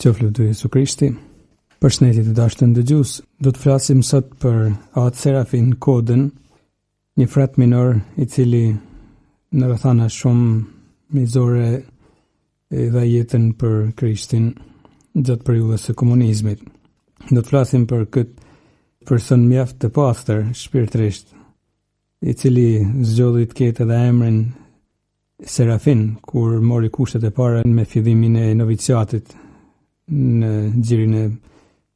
Qoftë lëvdu Jezu Krishti, përshëndetje të dashtun ndëgjues, do të flasim sot për atë Serafin Kodën, një frat minor i cili në rrethana shumë mizore dha jetën për Krishtin gjatë periudhës së komunizmit. Do të flasim për këtë person mjaft të pastër shpirtërisht, i cili zgjodhi të ketë edhe emrin Serafin, kur mori kushtet e para me fillimin e noviciatit në gjinin e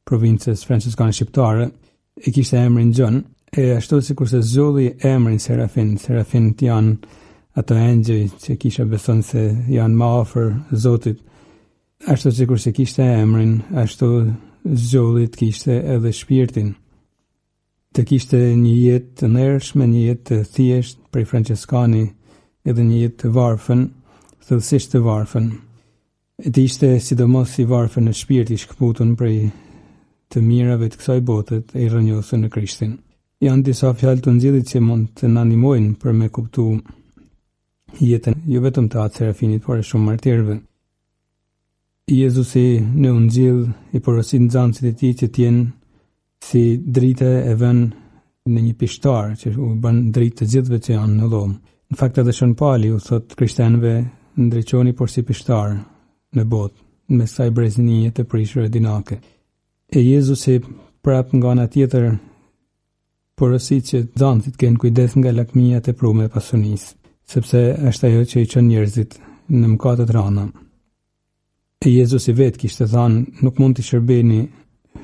provincës Françeskane Shqiptare, e kishte emrin Gjon, e ashtu sikurse zgjodhi emrin Serafin, Serafinët janë ato engjëj që kisha beson se janë ma afër Zotit, ashtu sikurse kishte emrin, ashtu zgjodhi të kishte edhe shpirtin. Të kishte një jetë të ndershme, një jetë të thjeshtë prej Françeskani, edhe një jetë të varfën, thellësisht të varfën. E të ishte sidomos i varfën në shpirt i shkëputun prej të mirave të kësaj bote e i rrënjosun në Krishtin. Janë disa fjalë të Ungjillit që mund të na ndihmojnë për me kuptu jetën, jo vetëm të atë Serafinit, por e shumë martirëve. Jezusi në Ungjill i porosit nxanësit e tij që t'jenë si dritë e vënë në një pishtar që u bën dritë të gjithëve që janë në dhomë. Në fakt edhe Shën Pali u thotë të krishtenëve ndriçoni porsi pishtarë në botë mes një breznie të prishur e dinake. E Jezusi prap nga ana tjetër porosit që nxanësit t'kenë kujdes nga lakmia e tepruemë e pasunisë, sepse është ajo që i çon njerëzit në mkate t'rana. Jezusi vetë kishte thanë, nuk mund t'i shërbeni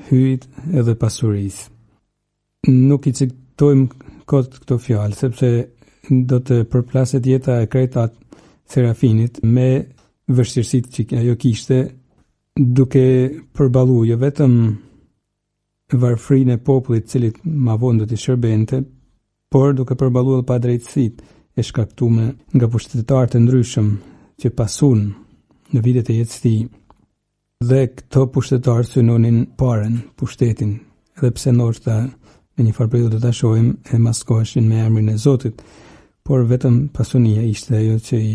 Hyjit edhe pasurisë. Nuk i citojmë kot këto fjalë, sepse do të përplaset jeta e krejt at Serafinit me vështirësitë që ajo kishte duke përballu jo vetëm varfërinë e popullit të cilit ma vonë do t'i shërbente, por duke përballuar padrejtësitë e shkaktume nga pushtetarë të ndryshëm që pasuan në vitet e jetës së tij. Dhe këta pushtetarë synonin paren, pushtetin, edhe pse ndoshta në një farë periudhë do ta shohim u maskoheshin me emrin e Zotit, por vetëm pasunia ishte ajo që i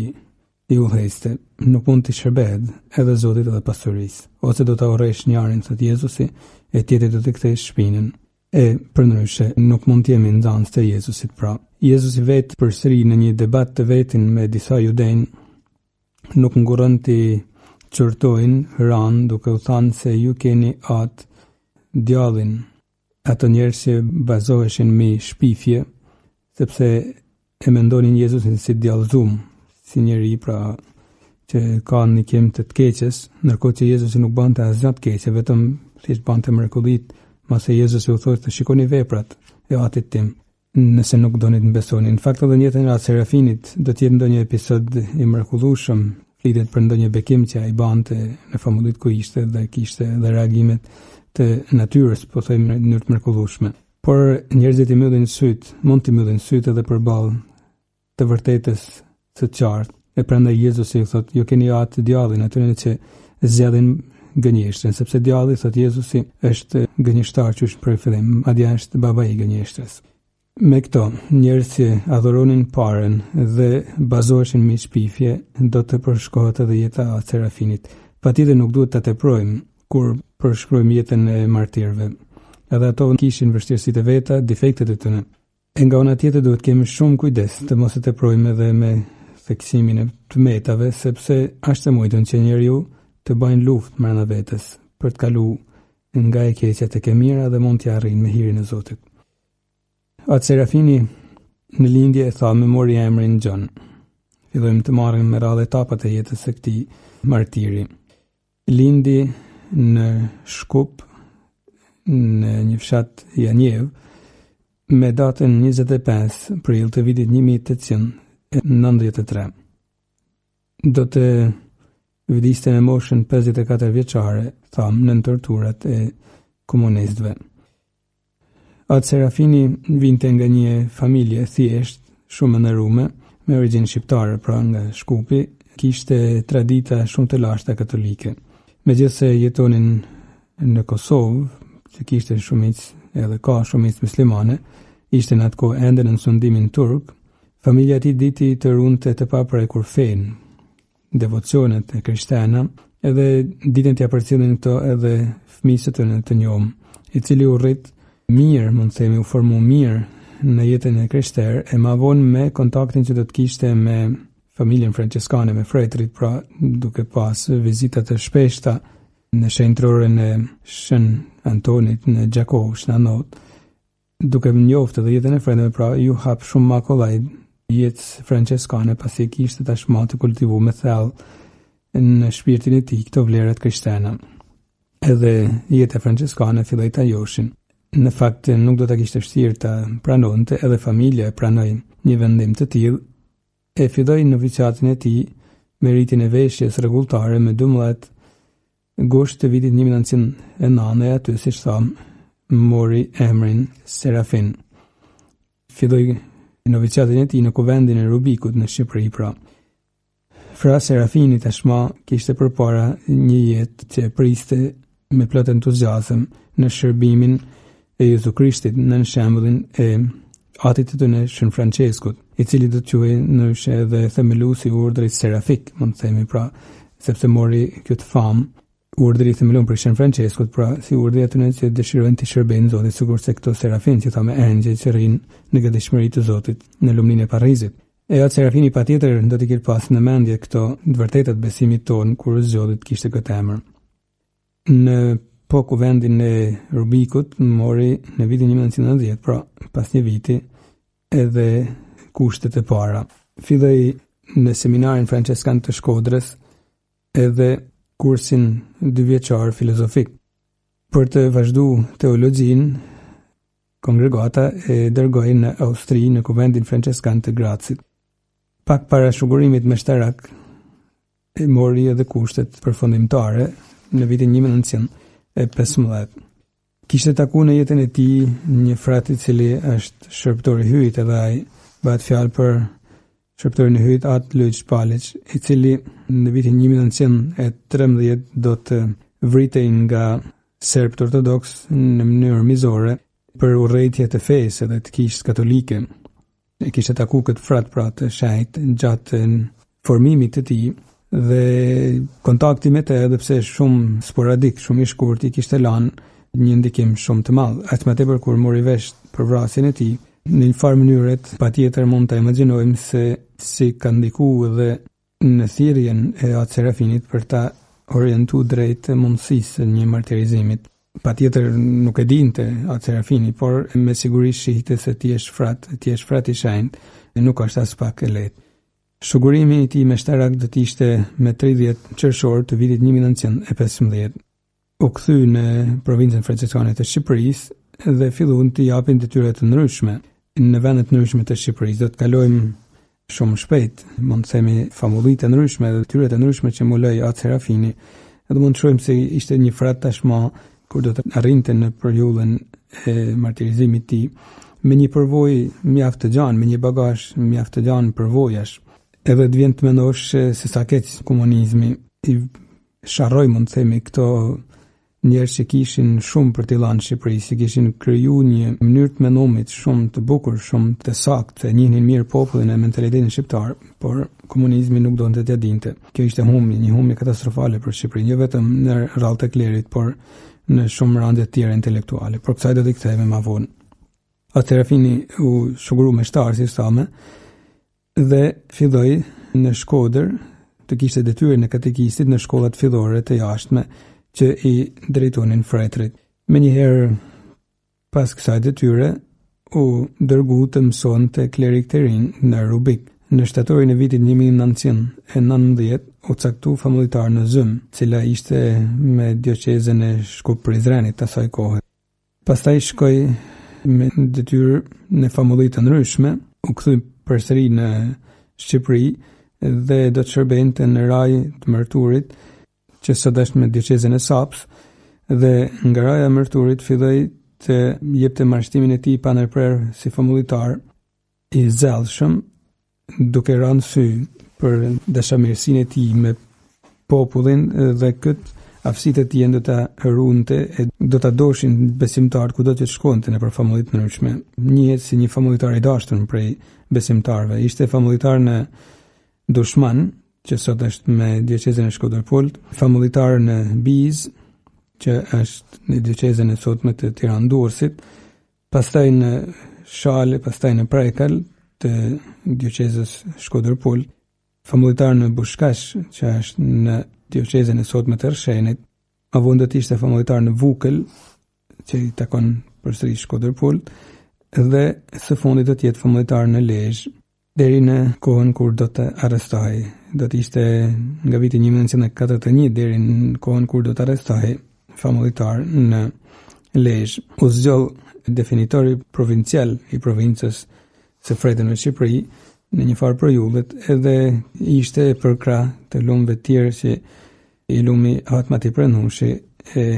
i udhëheqte, nuk mund t'i shërbehet edhe Zotit dhe pasurisë, ose do ta urresh njanin, thotë Jezusi, e tjetrit do t'i kthesh shpinën. E, përndryshe, nuk mund të jemi nxanës të Jezusit pra. Jezusi vetë përsëri në një debat të vetin me disa judenë, nuk ngurron t'i qortojë ranë duke u thanë se ju keni atë djallin ato njerëz që bazoheshin me shpifje, sepse e mendonin Jezusin si djallëzum, si njeri pra që ka një qenie të të keqes, ndërkohë që Jezusi nuk bante asgja të keqe, vetëm thjesht bante mrekullitë, madje Jezusi u thoshte shikoni veprat e atit tim. nëse nuk doni të më besoni. Në fakt edhe në jetën e At Serafinit do të jetë ndonjë episod i mrekullueshëm, flitet për ndonjë bekim që ai bante në famullitë ku ishte dhe kishte edhe reagime të natyrës, po thojmë në mënyrë të mrekullueshme. Por njerëzit i myllin sytë, mund t'i myllin sytë edhe përballë të vërtetës së qartë. E prandaj Jezusi i thotë, ju keni atë djallin ata që zgjedhin gënjeshtrën, sepse djalli thotë Jezusi është gënjeshtar që prej fillimit, madje është baba i gënjeshtrës. Me këto, njerëz që adhuronin parën dhe bazoheshin me shpifje, do të përshkohet edhe jeta e Serafinit. Patjetër nuk duhet ta teprojmë kur përshkruajmë jetën e martirëve. Edhe ato kishin vështirësitë e veta, defektet e tyre. E nga ana tjetër duhet të kemi shumë kujdes të mos e teprojmë edhe me theksimin e të metave, sepse ashtë e mujtun që njeriu të bajë luftë mrena vetes për të kalu nga e keqja tek e mira dhe mund t'ia arrijë me hirin e Zotit. Atë Serafini në lindje e thamë mori emrin Gjon. Fillojmë të marrim me radhë etapat e jetës së këtij martiri. Lindi në Shkup, në një fshat Janjevë, me datën 25 prill të vitit 1893. Do të vdiste në moshën 54 vjeçare, thamë, nën torturat e komunistëve. Atë Serafini vinte nga një familje e thjeshtë, shumë e nderume, me origjinë shqiptare, pra nga Shkupi, kishte tradita shumë të lashta katolike. Megjithëse jetonin në Kosovë, që kishte shumicë edhe ka shumicë muslimane, ishte në atë kohë ende nën sundimin turk, familja e tij diti të runte të paprekur fenë. devocionet e krishtena, edhe ditën t'ia përcjellin këto edhe fëmijës së tyne të njomë, i cili u rrit mirë, mund të themi, u formu mirë në jetën e krishterë e ma vonë me kontaktin që do të kishte me familjen franceskane me fretërit, pra duke pas vizita të shpeshta në shenjtëroren e Shën Antonit në Gjakovë, Shna Ndout, Duke njoftë dhe jetën e fretënve pra iu hap shumë ma kolaj jetës franceskane pasi e kishte tashma të kultivume thellë në shpirtin e tij këto vlera të krishtena. Edhe jeta franceskane filloi ta joshë. Në fakt nuk do ta kishte të vështirë ta pranonte edhe familja e pranoi një vendim të tillë e filloi noviciatin e tij me ritin e veshjes rregulltare me 12 gusht të vitit 1909 e aty siç thamë mori emrin Serafin. Filloi noviciatin e tij në kuvendin e Rubikut në Shqipëri, pra. Fra Serafini tashmë kishte përpara një jetë që priste me plot entuziazëm në shërbimin e Jezu Krishtit nën shembullin e atit të tyne shën Franceskut, i cili do të quhej në një farë edhe themeluesi i urdhrit serafik, mund të themi pra, sepse mori këtë famë, urdhri i themeluar prej shën Franceskut, pra si urdhri i atyne që dëshirojnë t'i shërbejnë Zotit, sikurse këta serafinë që thamë engjëj që rrinë në gatishmëri të Zotit në lumninë e Parrizit. E Atë Serafini patjetër do t'i ketë pas në mendje këto të vërteta të besimit tonë kur zgjodhi të kishte këtë emër. Në po kuvendin e Rubikut mori në vitin 1910, pra pas një viti edhe kushtet e para. Filloi në seminarin Franceskan të Shkodrës edhe kursin dyvjeçar filozofik. Për të vazhdu teologjinë, kongregata e dërgoi në Austri në kuvendin Franceskan të Gracit. Pak para shugurimit meshtarak, e mori edhe kushtet përfundimtare në vitin 1915. Kishte taku në jetën e tij një frat i cili është shërbëtor i Hyjit edhe ai bëhet fjalë për shërbëtorin e Hyjit At Luigj Paliq, i cili në vitin 1913 do të vritej nga serbët ortodoksë në mënyrë mizore për urrejtje të fesë dhe të kishës katolike. E kishte taku këtë frat pra të shenjtë gjatë formimit të tij dhe kontakti me të edhe pse shumë sporadik, shumë i shkurt i kishte lanë një ndikim shumë të madh. Aq më tepër kur mori vesh për vrasjen e tij, në një farë mënyret patjetër mund ta imagjinojmë se si ka ndiku dhe Në thirrjen e Atë Serafinit për ta orientu drejt mundësisë së një martirizimit, patjetër nuk e dinte Atë Serafini, por me siguri shihte se të jesh frat, të jesh frat i shenjtë, nuk është aspak e lehtë. Shugurimi i tij meshtarak do të ishte me tridhjetë qershor të vitit një mijë e nëntëqind e pesëmbëdhjetë. u kthy në provincën franciskane të Shqipërisë dhe filluan t'i japin detyra të ndryshme në vende të ndryshme të Shqipërisë. Do të kalojmë shumë shpejt, mund të themi famulli të ndryshme dhe detyra të ndryshme që mbuloi At Serafini. Edhe mund të shohim se ishte një frat tashmë kur do të arrinte në periudhën e martirizimit të tij me një përvojë mjaft të gjanë, me një bagazh mjaft të gjanë përvojash. Edhe të vjen të mendosh se sa keq komunizmi i sharroj mund të themi këto njerëz që kishin shumë për të dhanë Shqipërisë, kishin kriju një mënyrë të menumit shumë të bukur, shumë të saktë, të njihnin mirë popullin e mentalitetin shqiptar, por komunizmi nuk donte t'ia dinte. Kjo ishte humbje, një humbje katastrofale për Shqipërinë, jo vetëm në radhë të klerit, por në shumë radhë të tjera intelektuale. Por kësaj do t'i kthehemi më vonë. Atëherë Serafini u shuguru meshtar siç thamë, Dhe filloi në Shkodër të kishte detyrën e katekistit në shkollat fillore të jashtme që i drejtonin fretrit. Menjëherë pas kësaj detyre, u dërgu të mësonte klerikët e rinj në Rubik. Në shtatorin e vitit 1919, u caktu famullitar në Zym, e cila ishte me dioqezën e Shkup-Prizrenit të asaj kohet. Pastaj shkoi me detyrë në famulli të ndryshme, u kthy përsëri në Shqipëri dhe do të shërbente në Rajë të Mërturit që sot asht me dioqezën e Sapës dhe nga Raja e Mërturit filloi të jepte mbarështimin e tij pa nërprerë si famullitar i zellshëm duke rënë në sy për dashamirësinë e tij me popullin dhe këtë aftësi të tij do ta runte e do ta donin besimtarët kudo që shkonte nëpër famulli të ndryshme. Njihet si një famullitar i dashur prej besimtarëve. Ishte famullitar në Dushman, që sot është me dioqezën e Shkodër-Pultit, famullitar në Bizë, që është në dioqezën e sotme të Tiranë-Durrësit, Pastaj në Shalë, pastaj në Prekal të dioqezës Shkodër-Pult, famullitar në Bushkash, që është në dioqezën e sotme të Rrëshenit, ma vonë do të ishte famullitar në Vukël, që i takon përsëri Shkodër-Pult, dhe së fundit do të jetë famullitar në Lezhë, Deri në kohën kur do të arrestohej, do të ishte nga viti 1941 deri në kohën kur do të arrestohej famullitar në Lezhë. U zgjodh definitor provincial i provincës së Fretënve në Shqipëri, në një farë periudhet, edhe ishte përkrah të lumëve tjerë si i lumi At Mati Prenushi e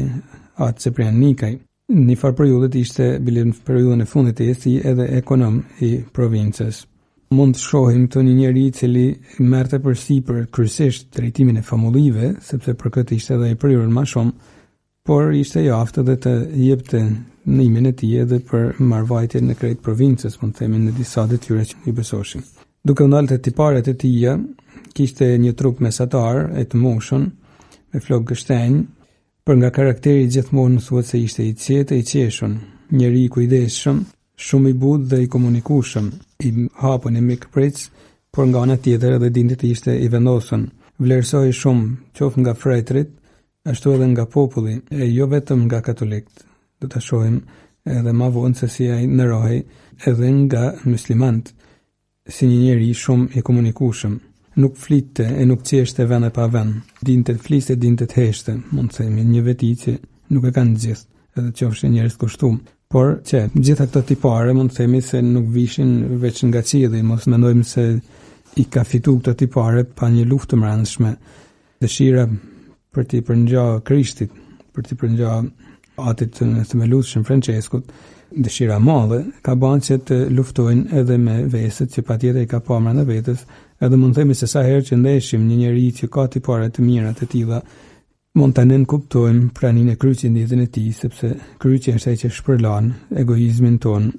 At Çiprian Nikaj. Një farë periudhet ishte biles periudhën e fundit të jetës edhe ekonom i provincës. Mund të shohim të një njeri cili merte për si për kryesisht drejtimin e famullive, sepse për këtë ishte edhe i prirun ma shumë, por ishte i aftë dhe të jepte ndihmën e tij edhe për marvajtjen e krejt provincës, mund të themi në disa detyra që i besoheshin. Duke u ndalë te tiparet e tija, kishte një trup mesatar e të mbushun, me flokë gështenjë, Për nga karakteri gjithmonë thuhet se ishte i qetë e i qeshun, njeri i kujdesshëm, shumë i butë dhe i komunikushëm, i hapun e mikpritës, por nga ana tjetër edhe dinte të ishte i vendosun. Vlerësohej shumë, qoftë nga fretnit, ashtu edhe nga populli, e jo vetëm nga katolikët. Do ta shohim edhe ma vonë se si ai nderohej edhe nga myslimanët. si një njeri shumë i komunikushëm. Nuk fliste e nuk qeshte vend e pa vend. Dinte të fliste, dinte të heshte, mund të themi, një veti që nuk e kanë të gjithë, edhe qofshin njerëz të kushtuem. Por që të gjitha këto tipare mund të themi se nuk vishin veç nga qielli, mos mendojmë se i ka fitu këto tipare pa një luftë të mbrendshme. Dëshira për t'i përngja Krishtit, për t'i përngja atit të tij themelues shën Franceskut, dëshira e madhe, ka banë që të luftojë edhe me veset që patjetër i ka pa mrena vetes, edhe mund të themi se sa herë që ndeshim një njeri që ka tipare të mira të tilla, mund të nënkuptojmë praninë e kryqit në jetën e tij, sepse kryqi është ai që shpërlan egoizmin tonë,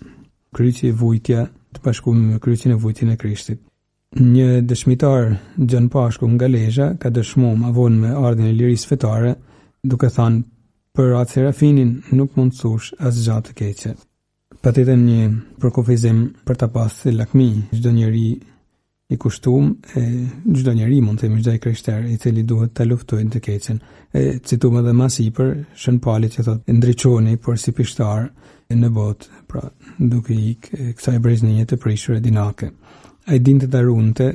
kryqi e vuejtja të bashkume me kryqin e vuejtjen e Krishtit. Një dëshmitar, Gjon Pashku nga Lezha, ka dëshmu ma vonë me ardhjen e lirisë fetare, duke thanë, për At Serafinin nuk mund të thush asgja të keqe. Pra një përkufizim për ta pasë lakmi çdo njeri i kushtum, e çdo njeri, mund të themi çdo i krishterë, i cili duhet ta luftojë të keqen. E citum edhe ma sipër, shën Palin që thotë, ndriçoni porsi pishtarë, në botë, pra duke i ik kësaj breznie të prishur e dinake. Ai dinte ta runte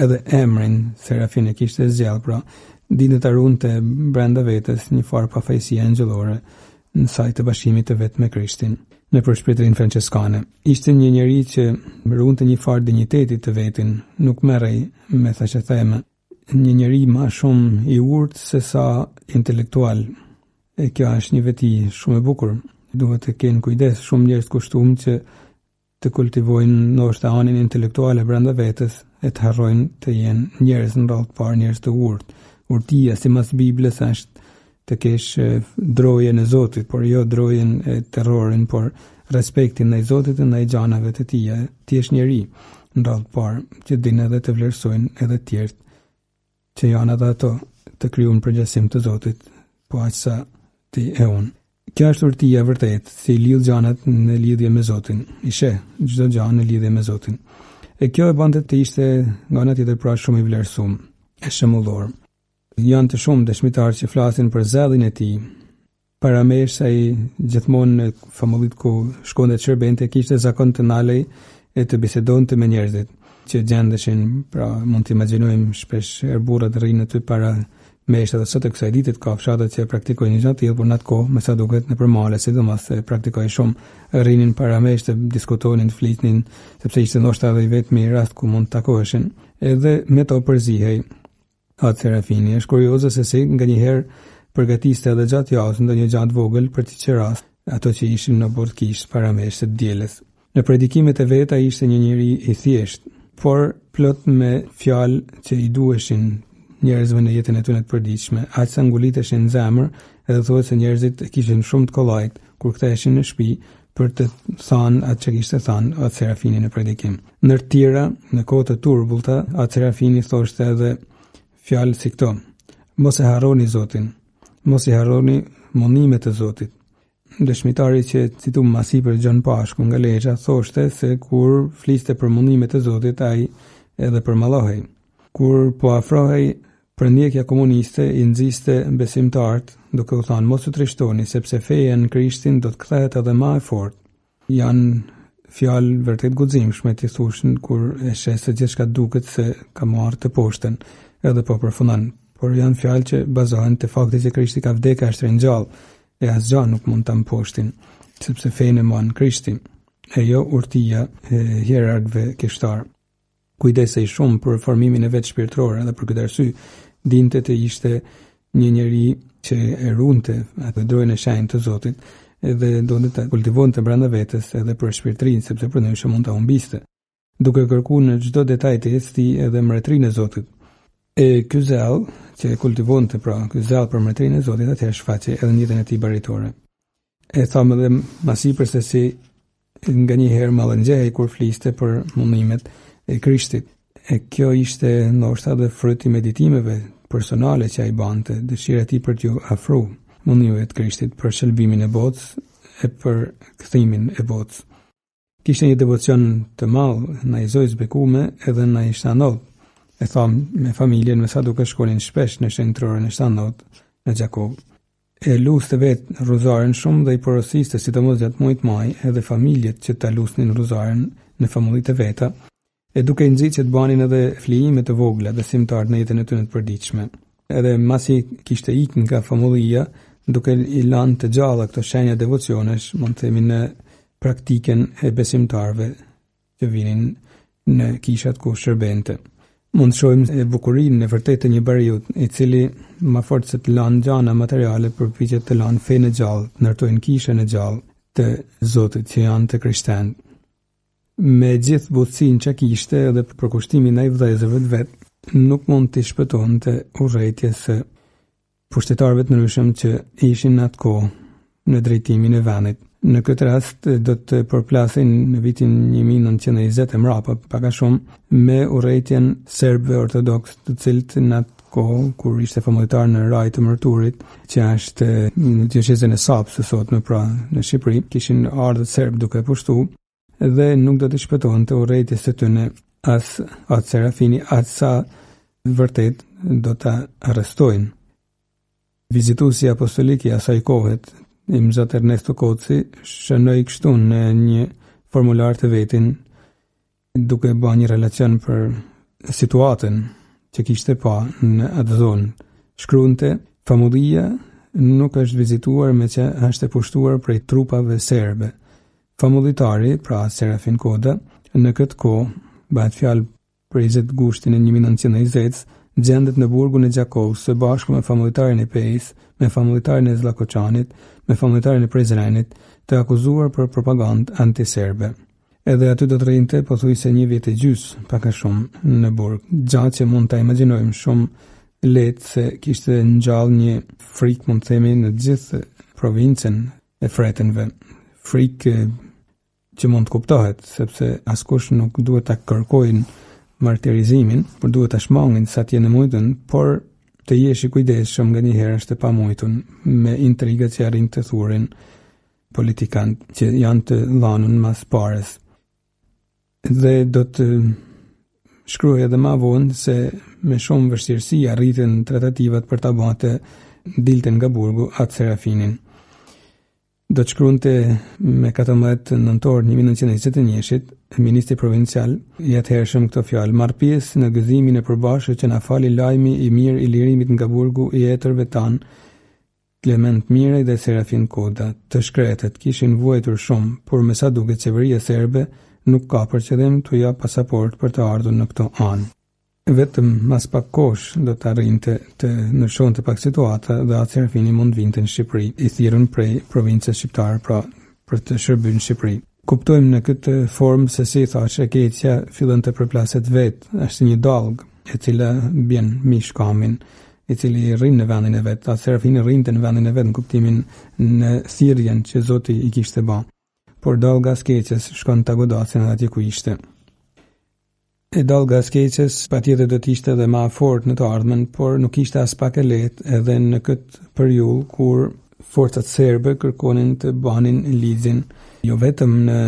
edhe emrin Serafin e kishte zgjedh, pra dinte ta runte brenda vetes një farë pafajësie engjëllore në sajë të bashkimit të vet me Krishtin në përshpirtërinë françeskane. Ishte një njeri që runte një farë dinjiteti të vetin, nuk merrej me thashetheme, Një njeri ma shumë i urtë sesa intelektual. E kjo është një veti shumë e bukur. Duhet të kenë kujdes shumë njerëz të kushtum që të kultivojnë ndoshta anën intelektuale brenda vetes e të harrojnë të jenë njerëz, në radhë të parë njerëz të urtë. Urtia simbas Biblës është Të kesh drojen e Zotit, por jo drojen e terrorin, por respektin ndaj Zotit dhe ndaj gjanave të tij. Ti je njeri në radhë të parë që din edhe të vlerësojë edhe të tjerët që janë edhe ato të krijuar në përngjasim të Zotit, po aq sa ti e unë. Kjo është urtia e vërtetë, që i lidh gjanat në lidhje me Zotin. E sheh çdo gjë në lidhje me Zotin. E kjo e bënte të ishte nga ana tjetër pra shumë i vlerësuar, e shembullor. Janë të shumtë dëshmitarë që flasin për zellin e tij. Para meshe ai gjithmonë në famullit ku shkonte e shërbente kishte zakon të nalej e të bisedonte me njerëzit që gjendëshin, pra mund të imaginojmë shpeshherë burrat rrinin para meshe dhe sot e kësaj dite ka fshatra që praktikojnë një gja të tillë, por në atë kohë, me sa duket nëpër male, sidomos e praktikojnë shumë, rrinin para meshe të diskutonin, të flitnin, sepse ishte ndoshta edhe i vetmi rast ku mund të takoheshin, edhe me ta përzihej. At Serafini, është kurioze se si nganjëherë përgatiste edhe gjatë javës ndonjë gja të vogël për t'i qerasë ata që ishim në oborr të kishës para meshës të dielës. Në predikimet e veta ishte një njeri i thjeshtë, por plot me fjalë që i duheshin njerëzve në jetën e tyre të përditshme, aq sa nguliteshin në zemër, edhe thuhet se njerëzit e kishin shumë të kollajt kur ktheheshin në shtëpi, për të thënë atë që kishte thënë atë Serafini në predikim. Ndër të tjera, në kohët e turbullta, atë Serafini thoshte edhe fjalë si këto: Mos e harroni Zotin. Mos i harroni mundimet e Zotit. Dëshmitari që cituam ma sipër Gjon Pashku nga Lezha, thoshte se kur fliste për mundimet e Zotit, ai edhe përmallohej. Kur po afrohej Përndjekja komuniste i nxiste besimtarët, duke u thënë mos u trishtoni sepse feja në Krishtin do të kthehet edhe më e fortë. Janë fjalë vërtet të guximshme t'i thuash kur e sheh se gjithçka duket se ka marrë të poshtën, edhe po përfundon. Por janë fjalë që bazohen te fakti se Krishti ka vdekur e është ringjall, e asgjë nuk mund ta mposhtë, sepse fenë e mban Krishti, e jo urtia e hierarkëve kishtarë. kujdesej shumë për formimin e vet shpirtëror edhe për këtë arsye dinte të ishte një njeri që e ruante atë drojën e shenjtë të Zotit edhe donte të kultivonte brenda vetes edhe përshpirtërinë, sepse përndryshe mund të humbiste, duke kërku në çdo detaj të jetës tij edhe mretrinë e Zotit. E ky zell, që e kultivonte pra, ky zell për mretrinë e Zotit, atë e shfaqte edhe në jetën e tij baritore. E thamë edhe më sipër se si nganjëherë mallëngjehej kur fliste për mundimet e Krishtit. E kjo ishte ndoshta dhe fryt i meditimeve personale që ai bante, dëshira e tij për t'iu afru mundimeve të Krishtit për shëlbimin e botës e për kthimin e botës. Kishte një devocion të madh ndaj Zojës Bekume edhe ndaj Shna Ndout. E thamë me familjen me sa duket shkonin shpesh në shenjtëroren e Shna Ndout në Gjakovë. E luste vetë rruzaren shumë dhe i porosiste sidomos gjatë muajit maj edhe familjet që ta lusnin rruzaren në famullitë e veta. e duke i nxitë që të banin edhe flijime të vogla besimtarët në jetën e tyre të përditshme. Edhe mbasi kishte ik nga famullia, duke i lanë të gjalla këto shenja devocionesh, mund të themi në praktiken e besimtarëve që vinin në kishat ku shërbente. Mund të shohim bukurinë në vërtetë të një bariut, i cili ma fort se të lanë gjana materiale përpiqet të lanë fenë gjallë, ndërtojnë kishën e gjallë të Zotit që janë të krishterët. Me gjithë butësinë që kishte dhe përkushtimin ndaj vëllezërve të vet, nuk mund t'i shpëtonte urrejtjes së pushtetarëve të ndryshëm që ishin në atë kohë në drejtimin e vendit. Në këtë rast do të përplaset në vitin 1920 e mrapa, pak a shumë, me urrejtjen e serbëve ortodoksë të cilët në atë kohë kur ishte famullitar në Rajë të Mërturit, që është në dioqezën e Sapës sot, pra në Shqipëri, kishin ardhë serbët duke pushtu, dhe nuk do t'i shpëtonte urrejtjes së tyne as atë Serafini, aq sa vërtet do ta arrestojnë. Vizituesi apostolik i asaj kohet, imzot Ernesto Koci, shënoi kështu në një formular të vetin, duke ba një relacion për situatën që kishte pa në atë zonë. Shkruante, famullia nuk është vizituar meqë është e pushtuar prej trupave serbe. Famullitari, pra Serafin Koda, në këtë kohë, bëhet fjalë për 20 gushtin e 1920, gjendet në burgun e Gjakovës, së bashku me famullitarin e Pejës, me famullitarin e Zllakuqanit, me famullitarin e Prizrenit, të akuzuar për propagandë antiserbe. Edhe aty do të rrinte pothuajse një vjet e gjysë, pak a shumë, në burg. Gja që mund ta imagjinojmë shumë lehtë se kishte ngjall një frikë mund të themi në gjithë provincën e fretënve. Frikë që mund të kuptohet, sepse askush nuk duhet ta kërkojë martirizimin, por duhet ta shmangë sa të jetë e mundun, por të jesh i kujdesshëm nganjëherë është e pamujtun me intrigat që arrijnë të thurin politikanët që janë të dhanun mas pares. Dhe do të shkruhej edhe ma vonë se me shumë vështirësi arritën tratativat për ta ba të dilte nga burgu atë Serafini. Do të shkruante më 14 nëntor 1921-shit, ministri provincial i atëhershëm këto fjalë, marr pjesë në gëzimin e përbashkët që na fali lajmi i mirë i lirimit nga burgu i etërve tanë, Klement Miraj dhe Serafin Koda, të shkretët, kishin vuajtur shumë, por me sa duket qeveria serbe nuk ka për qëllim t'u japë pasaportë për të ardhur në këto anë. Vetëm mas pak kohësh do të arrinte të ndryshonte pak situata dhe atë Serafini mund të vinte në Shqipëri, i thirrën prej provincës shqiptare pra për të shërbyer në Shqipëri. Kuptojmë në këtë formë se si thashë e keqja fillon të përplaset vetë, është një dallgë e cila bjen mi shkamin. i cili rrin në vendin e vet, atë Serafini rrinte në vendin e vet në kuptimin në thirrjen që Zoti i kishte ba. Por dallga e së keqes shkon ta godasin edhe atje ku ishte. E dallga e së keqes patjetër do të ishte edhe ma e fortë në të ardhmen, por nuk ishte aspak e lehtë edhe në këtë periudhë kur forcat serbe kërkonin të banin ligjin jo vetëm në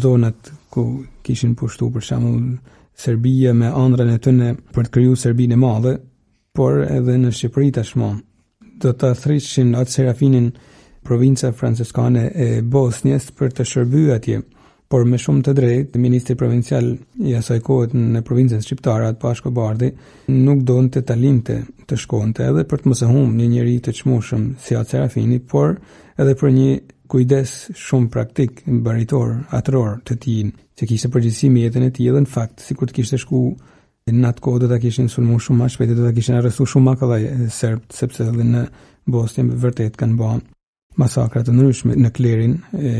zonat ku kishin pushtu për shembull Serbia me andrën e tyne për të kriju Serbinë e madhe, por edhe në Shqipëri tashmë do ta thrrisnin atë Serafinin provinca françeskane e Bosnjes për të shërby atje. Por me shumë të drejtë, ministri provincial i asaj kohe në provincën shqiptare, atë Pashko Bardhi, nuk donte ta linte të shkonte edhe për të mos e humbë një njeri të çmueshëm si At Serafini, por edhe për një kujdes shumë praktik, baritor, atëror të tij, që kishte përgjegjësi mbi jetën e tij dhe në fakt, sikur të kishte shku Në atë kohë do ta kishin sulmu shumë ma shpejt, do ta kishin arrestu shumë ma kollaj serbët, sepse edhe në Bosnje vërtet kanë ba masakra të ndryshme në klerin e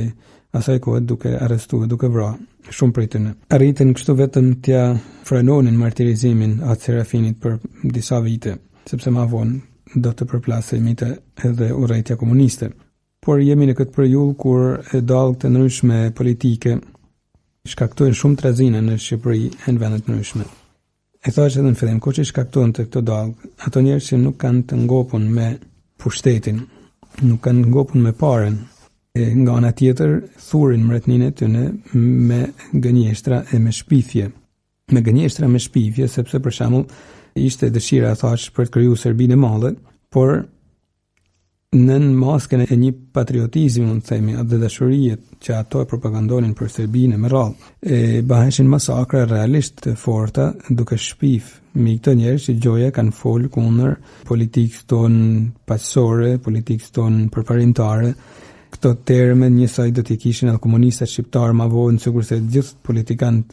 asaj kohe duke arrestu, duke vra shumë prej tyre. Arritën kështu vetëm t'ia frenonin martirizimin atë Serafinit për disa vite, sepse ma vonë do të përplasej mbi të edhe urrejtja komuniste. Por jemi në këtë periudhë kur dallgë të ndryshme politike shkaktojnë shumë trazina në Shqipëri e në vende të ndryshme. E thashë edhe në fillim, kush i shkakton këto dallgë, ato njerëz që nuk kanë të ngopun me pushtetin, nuk kanë ngopun me paren, e nga ana tjetër, thurin mretnin e tyne me gënjeshtra e me shpifje. Me gënjeshtra me shpifje, sepse për shembull, ishte dëshira e thashë për të kriju Serbinë e Madhe, por Nën maskën e një patriotizmi, mund të themi, atdhedashurie që ato e propagandonin për Serbinë në radhë, e bëheshin masakra realisht të forta duke shpif mbi këto njerëz që gjoja kanë fol kundër politikës tonë paqësore, politikës tonë përparimtare. Këto terma njësoj do t'i kishin edhe komunistat shqiptarë ma vonë, sikurse gjithë politikanët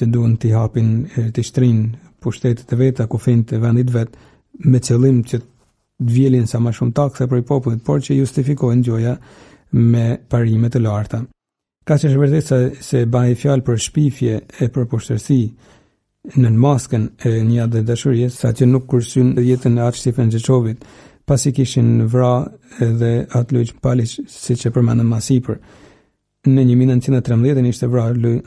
që duen t'i hapin, t'i shtrijnë pushtetet e veta, kufijtë e vendit të vet, me qëllim që të vjelin sa më shumë takse prej popullit, por që justifikohen gjoja me parime të larta. Kaq është vërtet se, se bahej fjalë për shpifje e për poshtërsi nën maskën e një atdhedashurie, saqë nuk kursyn dhe jetën e Atë Shtjefën Gjeçovit, pasi kishin vra edhe Atë Luigj Paliç, siç e përmendëm ma sipër. Në 1913 ishte vra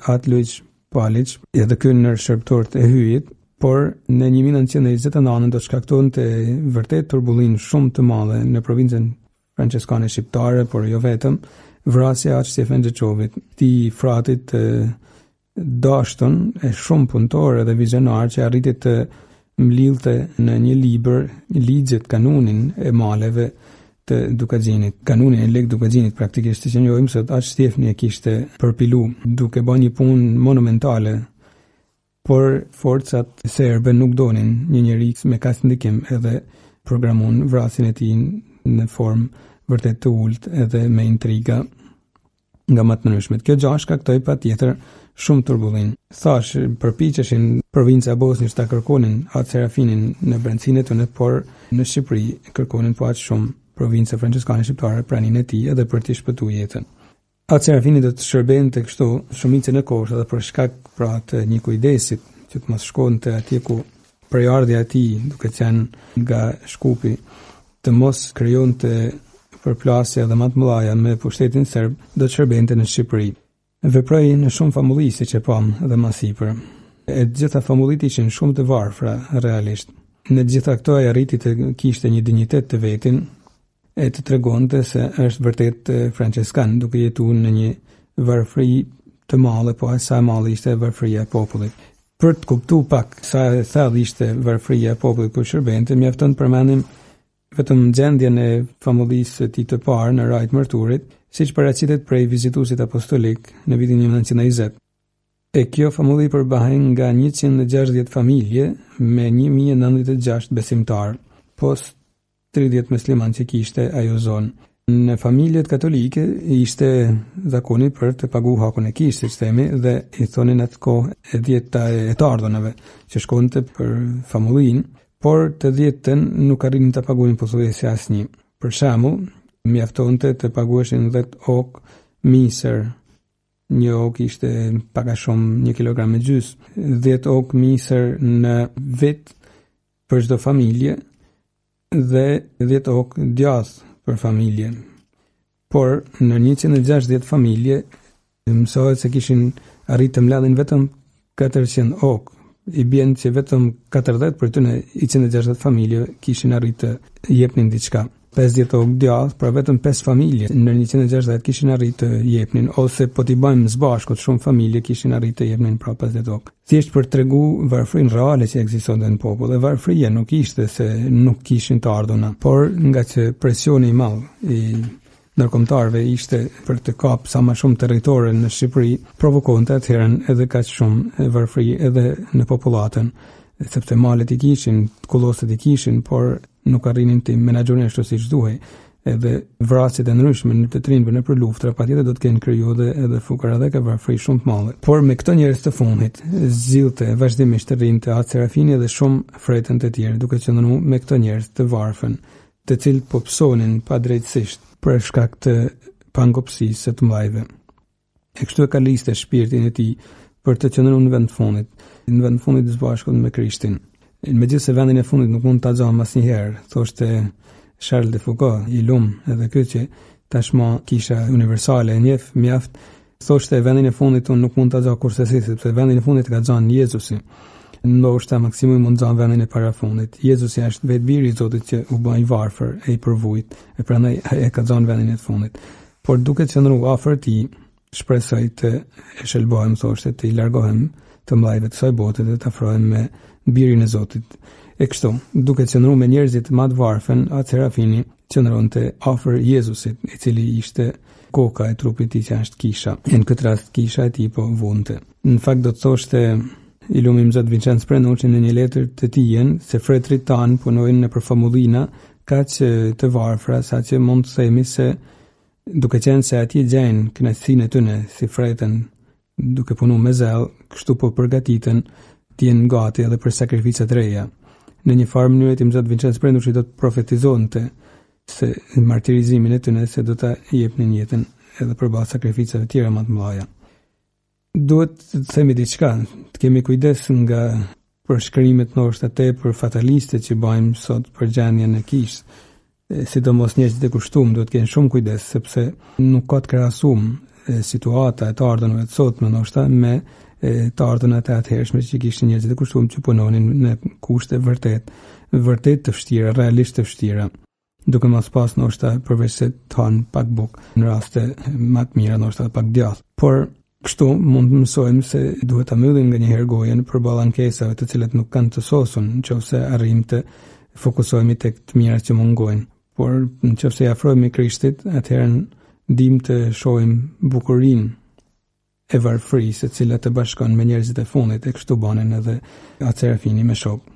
At Luigj Paliçi, edhe ky në shërbëtorët e Hyjit, por në 1929 do të shkaktonte vërtet turbullim shumë të madhe në provincën Franceskane Shqiptare, por jo vetëm, vrasja At Shtjefën Gjeçovit, atij fratit të dashtun e shumë punëtor dhe vizionar që arriti të mblidhte në një libër ligjet kanunin e maleve të Dukagjinit. Kanunin e Lek Dukagjinit praktikisht atë që njohim sot Atë Shtjefni e kishte përpilu duke ba një punë monumentale por forcat serbe nuk donin një njeri me kaq ndikim edhe programuan vrasjen e tij në formë vërtet të ulët edhe me intriga nga ma të ndryshmet. Kjo gja shkaktoi patjetër shumë turbullim. Thashë, përpiqeshin provinca e Bosnjës ta kërkonin Atë Serafinin në brendësinë e tyre por në Shqipëri kërkonin po aq shumë provinca franciskane shqiptare praninë e tij edhe për t'i shpëtu jetën. Atë Serafini do të shërbente kështu shumicën e kohës edhe për shkak pra të një kujdesi që të mos shkonte atje ku Prejardhja e tij, duke qenë nga Shkupi, të mos krijonte përplasje edhe ma të mëdha me pushtetin serb, do të shërbente në Shqipëri. Veproi në shumë famulli siç e pamë dhe ma sipër. E të gjitha famullitë ishin shumë të varfra realisht. Në të gjitha këto ai arriti të kishte një dinjitet të vetin e të tregonte se është vërtet franceskan duke jetu në një varfëri të madhe, po aq sa e madhe ishte varfëria e popullit. Për të kuptu pak sa e thellë ishte varfëria e popullit ku shërbente, mjafton të përmendim vetëm gjendjen e famullisë së tij të parë në Rajë të Mërturit, siç paraqitet prej vizituesit apostolik në vitin 1920. E kjo famulli përbahej nga 160 familje me 1096 besimtarë. Pos 30 myslimanë që kishte ajo zonë. Në familjet katolike ishte zakoni për të pagu hakun e kishës, siç themi, dhe i thonin atë kohë e dhjeta e të ardhunave, që shkonte për famullinë, por të dhjetën nuk arrinin ta paguanin pothuajse asnjë. Për shembull, mjaftonte të pagueshin 10 okë misër, një okë ishte pak a shumë një kilogram e gjysmë, 10 okë misër në vit, për çdo familje dhe 10 okë djathë për familje. Por në 160 familje mësohet se kishin arrit të mbledhin vetëm 400 okë. I bjen që vetëm 40 prej tyne 160 familjeve kishin arrit të jepnin diçka. Pesëdhjetë okë djathë, pra vetëm pesë familje, në njëqind e gjashtëdhjetë kishin arrit të jepnin, ose po t'i bëjmë së bashku, shumë familje kishin arrit të jepnin pra pesëdhjetë okë. Thjesht për të tregu varfërinë reale që ekzistonte në popull, dhe varfëria nuk ishte se nuk kishin të ardhuna, por ngaqë presioni i madh i ndërkombëtarëve ishte për të kap sa më shumë territore në Shqipëri, provokonte atëherën edhe kaq shumë varfëri edhe në popullatën sepse malet i kishin, kullosat i kishin, por nuk arrinin të menaxhonin ashtu siç duhej. Edhe vrasjet e ndryshme e të rinjve nëpër luftra, patjetër do të kenë kriju dhe edhe fukarallëk e varfri shumë të madhe. Por me këto njerëz të fundit, zgjidhte vazhdimisht të rrinte atë Serafini dhe shumë fretën të tjerë, duke qëndru me këto njerëz të varfën, të cilët po pësonin padrejtësisht për shkak të pangopsisë të mdhajve. E kështu e kaliste shpirtin e tij për të qëndruar në vend të fundit, në vend të fundit së bashku me Krishtin. Megjithëse vendin e fundit nuk mund ta zojmë asnjëherë, thoshte Charles de Foucault, i lumë edhe ky që tashmo kisha universale e njef shenjt, thoshte vendin e fundit unë nuk mund ta zo kurrsesi, sepse vendin e fundit e ka zonë Jezusi. Ndoshta maksimum mund të zo vendin e parafundit. Jezusi është vetë biri i Zotit që u bë i varfër e i përvujt, e prandaj e ka zonë vendin e fundit. Por duke qëndru afër tij, shpresoj të shëlbohem, thoshte, t'u largohem të mdhajve të kësaj bote dhe të afrohem me birin e Zotit. E kështu, duke qëndru me njerëzit ma të varfen, atë Serafini qëndronte afër Jezusit, i cili ishte koka e trupit të tij që është kisha. E në këtë rast kisha e tij po vunte. Në fakt do të thoshte i lumi imzot Vinçenc Prennushi në një letër të tijen se fretnit tanë punojnë nëpër famullina kaq të varfra sa që mund të themi se duke qenë se atje gjejnë kënaqësinë e tyne si fretën duke punu me zell, kështu po përgatiten të jenë gati edhe për sakrifica të reja. Në një farë mënyrë imzot Vinçenc Prennushi do të profetizonte se martirizimin e tyre se do ta jepnin jetën edhe përballë sakrificave të tjera më të mëdha. Duhet të themi diçka, të kemi kujdes nga përshkrimet ndoshta tepër fataliste që bajmë sot për gjendjen e kishës, sidomos njerëzit e kushtum, duhet të kemi shumë kujdes, sepse nuk ka të krahasum situata e të ardhunave të sotme ndoshta me të ardhunat e atëhershme që kishin njerëzit e kushtum që punonin në kushte vërtet, vërtet të vështira, realisht të vështira. duke mos pas ndoshta përveçse të hanë pak bukë, në raste ma të mira ndoshta edhe pak djathë. Por, kështu mund të mësojmë se duhet ta mbyllim nganjëherë gojën përballë ankesave të cilat nuk kanë të sosun, në qoftë se arrijmë të fokusohemi tek të mirat që mungojnë. Por, në qoftë se i afrohemi Krishtit, atëherë dimë të shojmë bukurinë e varfërisë e cila të bashkon me njerëzit e fundit e kështu banën edhe At Serafini me shokë.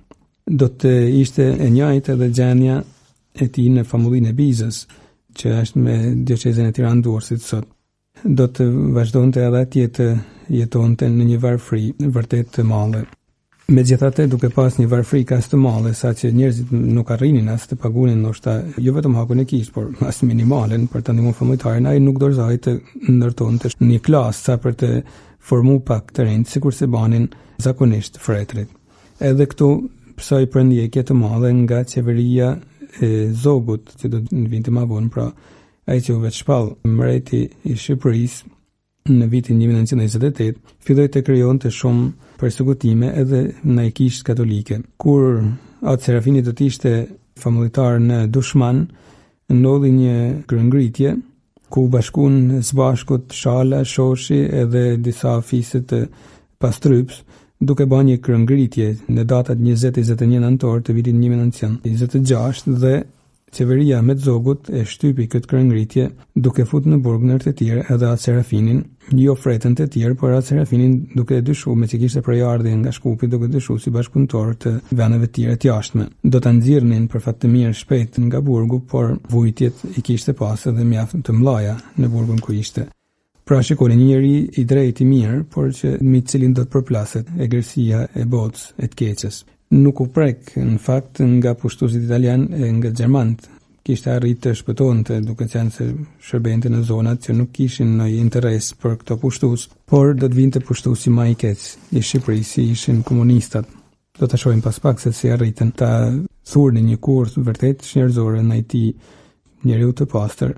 Do të ishte e njajtë edhe gjenja e tij në famullinë e Bizës, që është me dioqezën e Tiranë-Durrësit sot. Do të vazhdonte edhe atje të jetonte në një varfëri vërtet të madhe. Megjithatë, duke pasë një varfëri kaq të madhe sa që njerëzit nuk arrinin as të pagunin ndoshta jo vetëm hakun e kishës, por as minimalen për të ndihmuar famullitarin, ai nuk dorëzohej të ndërtonte një klasë sa për të formu pak të rinjtë, sikurse banin zakonisht fretnit. Edhe këtu pësoi përndjekje të madhe nga qeveria e Zogut, që do të vinte ma vonë, pra ai që u vetëshpall mreti i Shqipërisë, në vitin 1928, filloi të krijonte shumë persekutime edhe ndaj kishës katolike. Kur At Serafini do të ishte famullitar në Dushman, ndodhi një kryengritje, ku bashkuan së bashkut Shala, Shoshi edhe disa fise të Postribës, duke ba një kryengritje në datat 20-21 nëntor të vitin 1926 dhe Qeveria e Ahmet Zogut e shtypi këtë kryengritje duke fut në burg ndër të tjerë edhe At Serafinin, jo fretën të tjerë, por At Serafinin duke e dyshu meqë kishte prejardhje nga Shkupi duke dyshu si bashkëpunëtor të veneve të tjera t'jashtme. Do ta nxirrnin për fat të mirë shpejt nga burgu, por vujtjet i kishte pas edhe mjaft të mëdhaja në burgun ku ishte. Pra shikoni, një njeri i drejtë, i mirë, por që mi të cilin do të përplaset egërsia e botës e të keqes. Nuk u prek, në fakt, nga pushtusit italianë e nga gjermanët. Kishte arrit të shpëtonte, duke qenë se shërbente në zonat që nuk ishin në interes për këto pushtus, por do të vinte pushtusi ma i keq i Shqipërisë, ishin komunistat. Do ta shojmë pas pak se si arritën ta thurnin një kurth vërtet çnjerëzor ndaj këtij njeriu të pastër,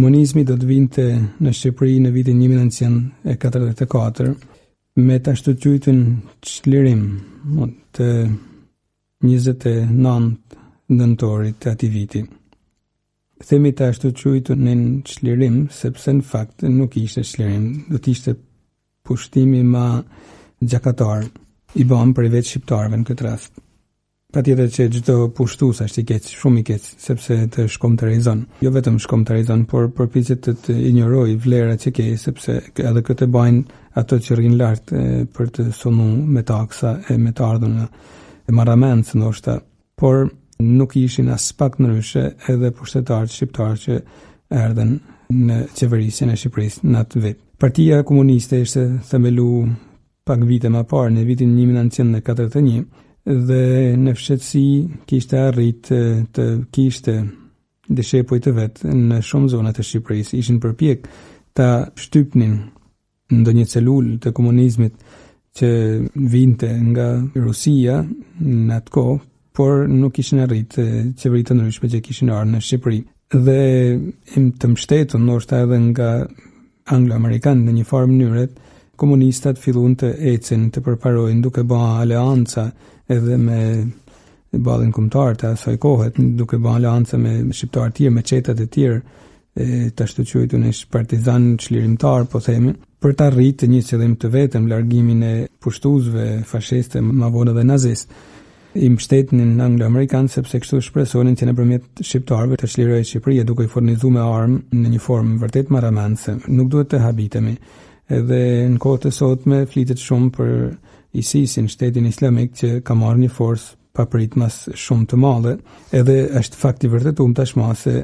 komunizmi do të vinte në Shqipëri në vitin 1944 me të ashtuquajturin çlirim të 29 nëntorit të atij viti. Kthehemi të ashtuquajtunin çlirim, sepse në fakt nuk ishte çlirim, do të ishte pushtimi ma gjakatar i bam prej vetë shqiptarëve në këtë rast. Patjetër që çdo pushtues është i keq, shumë i keq, sepse të shkombëtarizon. Jo vetëm shkombëtarizon, por përpiqet të të injorojë vlerat që ke, sepse edhe këtë bajnë ato që rrinë lart për të sundu me taksa e me të ardhuna marramendëse ndoshta Por nuk ishin aspak ndryshe edhe pushtetarët shqiptarë që erdhen në qeverisjen e Shqipnisë në atë vit. Partia komuniste ishte themelu pak vite ma parë në vitin 1941 dhe në fshehtësi kishte arrit të kishte dishepujt e vet në shumë zona të Shqipërisë. Ishin përpjek të shtypnin ndonjë celulë të komunizmit që vinte nga Rusia në atë kohë, por nuk kishin arrit qeveritë e ndryshme që kishin ardh në Shqipëri. Dhe të mbështetun ndoshta edhe nga anglo-amerikanët në një farë mënyret, komunistat fillun të ecin të përparojnë duke ba aleanca edhe me Ballin Kombtar të asaj kohet, duke ba aleanca me shqiptarë të tjerë, me çetat e tjera, e të ashtuquajtunit partizan çlirimtar, po themi, për të arritë një qëllim të vetëm, largimin e pushtuesve fashistë, ma vonë edhe nazistë. I mbështetnin anglo-amerikanët sepse kështu shpresonin që nëpërmjet shqiptarëve të çlirohej Shqipëria duke i furnizu me armë në një formë vërtet marramendëse. Nuk duhet të habitemi. Edhe në kohët e sotme flitet shumë për ISIS-in, shtetin islamik që ka marrë një forcë papritmas shumë të madhe, edhe është fakt i vërtetuar tashmë se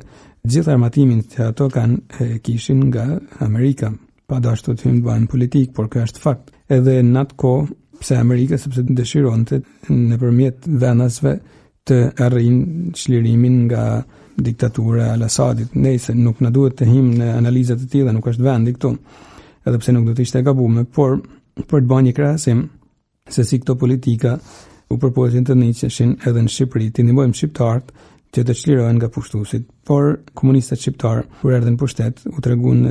gjithë armatimin që ato kanë kishin nga Amerika. Pa dashur të hyjmë në politikë, por kjo është fakt. Edhe në atë kohë, pse Amerika sepse dëshironte nëpërmjet vendasve të arrinte çlirimin nga diktatura e Al-Assadit. Nejse, nuk na duhet të hyjmë në analiza të tilla, nuk është vendi këtu. Edhe pse nuk do të ishte e gabuar, por për të bërë një krahasim, se si këto politika u përpoqën të ndiqeshin edhe në Shqipëri, t'i ndihmojmë shqiptarët që të çlirohen nga pushtuesit. Por komunistët shqiptarë kur erdhën në pushtet u treguan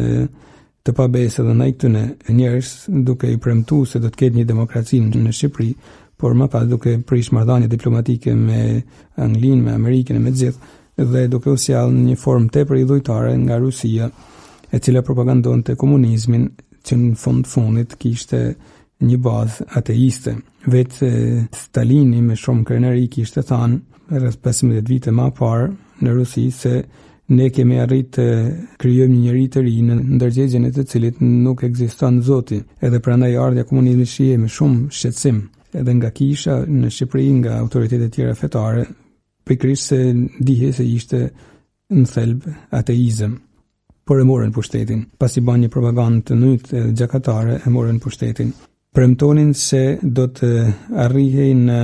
të pabesë edhe ndaj këtyre njerëzve duke i premtuar se do të ketë një demokraci në Shqipëri, por më pas duke prish marrëdhëniet diplomatike me Anglinë, me Amerikën e me të gjithë dhe duke u sjell në një formë tepër idhujtare nga Rusia, e cila propagandonte komunizmin që në fund fundit kishte një bazë ateiste. Vetë Stalini me shumë krenari kishte thanë rreth 15 vite ma parë në Rusi se ne kemi arrit të krijojmë një njeri të ri në ndërgjegjen e të cilit nuk ekziston Zoti. Edhe prandaj ardhja e komunizmit shihej me shumë shqetësim edhe nga kisha në Shqipëri, nga autoritetet e tjera fetare, pikërisht se dihej se ishte në thelb ateizëm por e morën pushtetin. Pasi banë një propagandë të ndytë e gjakatare, e morën pushtetin. Premtonin se do të arrihej në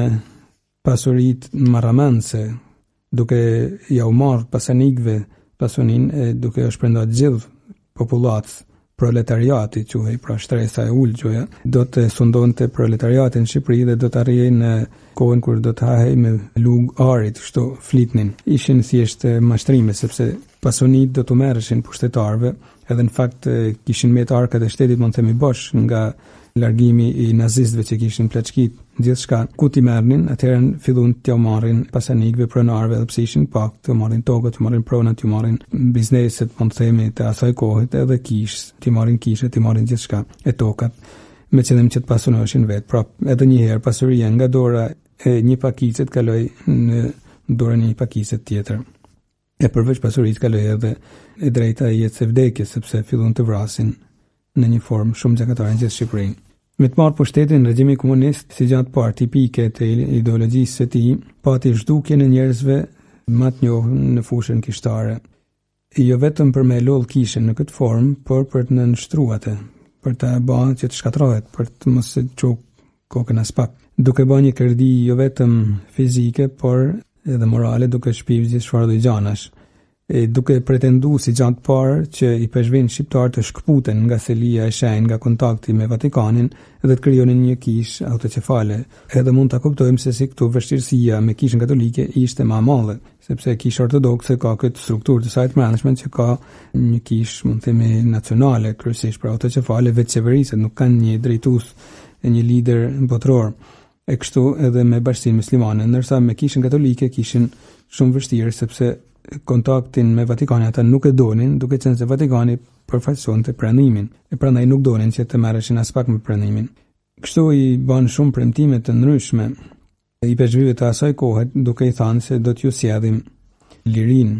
pasuni të marramendshme, duke jau marrë pasanikve pasuninë e duke ia shpërnda gjithë popullatës proletariati quhej, pra shtresa e ulët gjoja, do të sundonte proletariati në Shqipëri dhe do të arrihej në kohën kur do të hahej me lugë arit, kështu flitnin. Ishin thjesht mashtrime, sepse pasunitë do t'u merreshin pushtetarve, edhe në fakt kishin metë arkat e shtetit, mund të themi bosh nga largimi i nazistëve që kishin plaçkit gjithçka, ku t'i merrnin, atëherën fillun t'jau marrin pasanikëve, pronarëve, edhe pse ishin pak, t'u marrin tokat, t'u marrin pronat, t'u marrin bizneset, mund të themi, të asaj kohët edhe kishë, të marrin kishë, të marrin gjithçka, e tokat, me qëllim që të pasunoheshin vetë. Pra, edhe një herë pasuria nga dora e një pakicet kaloi në dorën e një pakicet tjetër. E përveç pasurisë kaloi edhe e drejta e jetës e e vdekjes sepse fillun të vrasin në një formë shumë gjakatare në gjithë Shqipërinë. Me të marrë pushtetin, regjimi komunist, si gja të parë tipike të ideologjisë së tij, pati zhdukjen e njerëzve ma të njohun në fushën kishtare. Jo vetëm për me e ul kishën në këtë formë, por për ta nënshtru atë, për ta ba që të shkatërrohet, për të mos e çu kokën aspak. Duke ba një kërdi jo vetëm fizike, por edhe morale duke shpif gjithçfarëdo gjanash. E duke pretendu si gja të parë që ipeshkvijt shqiptarë të shkëputen nga Selia e Shenjtë nga kontakti me Vatikanin dhe të krijonin një kishë autoqefale. Edhe mund ta kuptojmë se si këtu vështirësia me kishën katolike ishte ma e madhe. sepse kisha ortodokse ka këtë strukturë të sajën të mrendshme që ka një kishë, mund të themi, nacionale, kryesisht, pra autoqefale, vetëqeveriset, nuk kanë një drejtues e një lider botëror, e kështu edhe me bashkësinë muslimane, ndërsa me kishën katolike e kishin shumë vështirë, sepse kontaktin me Vatikanin ata nuk e donin, duke qenë se Vatikani përfaqësonte Prendimin, e prandaj nuk donin që të merreshin aspak me Prendimin. Kështu i banë shumë premtime të ndryshme, ipeshkvijve të asaj kohe, duke i thënë se do t'ju sjellim lirinë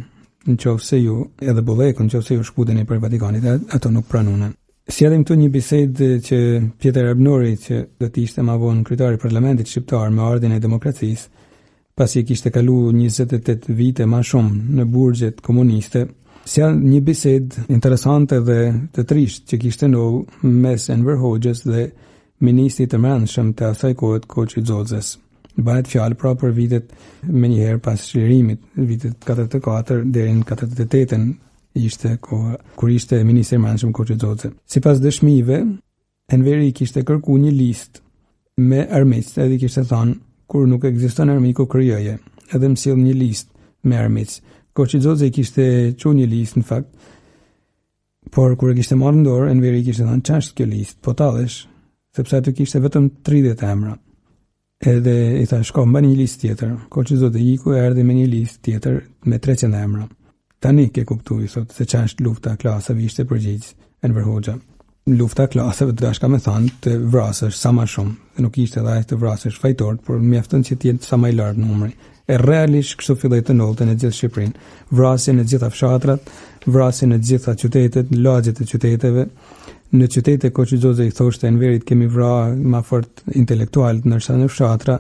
në qoftë se ju edhe bollëkun në qoftë se ju shkuteni prej Vatikanit, ata nuk pranunën. Sjellim këtu një bisedë që Pjetër Arbnori, që do të ishte ma vonë kryetari i parlamentit shqiptar me ardhjen e demokracisë, pasi kishte kalu 28 vite ma shumë në burgjet komuniste, sjell një bisedë interesante dhe të trishtë që kishte ndodhur mes Enver Hoxhës dhe ministrit të Brendshëm të asaj kohe Koçi Xoxes. Bëhet fjalë pra për vitet menjëherë pas çlirimit, vitet 44 deri në 48-ën ishte koha kur ishte ministri i Brendshëm Koçi Xoxe. Sipas dëshmive, Enveri i kishte kërku një listë me armiqë, edhe i kishte thonë, kur nuk ekziston armiku krijoje, edhe më sill një listë me armiqë. Koçi Xoxe i kishte çu një listë në fakt, Por kur e kishte marrë në dorë, Enveri i kishte thënë, "Ç'është kjo listë? Po tallesh, sepse aty kishte vetëm 30 emra." Edhe i tha, "Shko, më ban një listë tjetër." Koçi Xoxe iku erdhi me një listë tjetër me 300 emra. Tani s'ke kuptuar sot se ç'është lufta e klasave ishte përgjigj Enver Hoxha. Lufta e klasave do të me thënë të vrasësh sa më shumë. Nuk ishte e thënë të vrasësh fajtorët, por mjafton që të jetë sa më i lartë numri. E realisht kështu filloi të ndodhte në gjithë Shqipërinë. Vrasje në gjitha fshatrat, vrasje në gjitha qytetet, në lagjet e qyteteve. Në qytete Koçi Xoxe i thoshte Enverit kemi vra ma fort intelektualët ndërsa në fshatra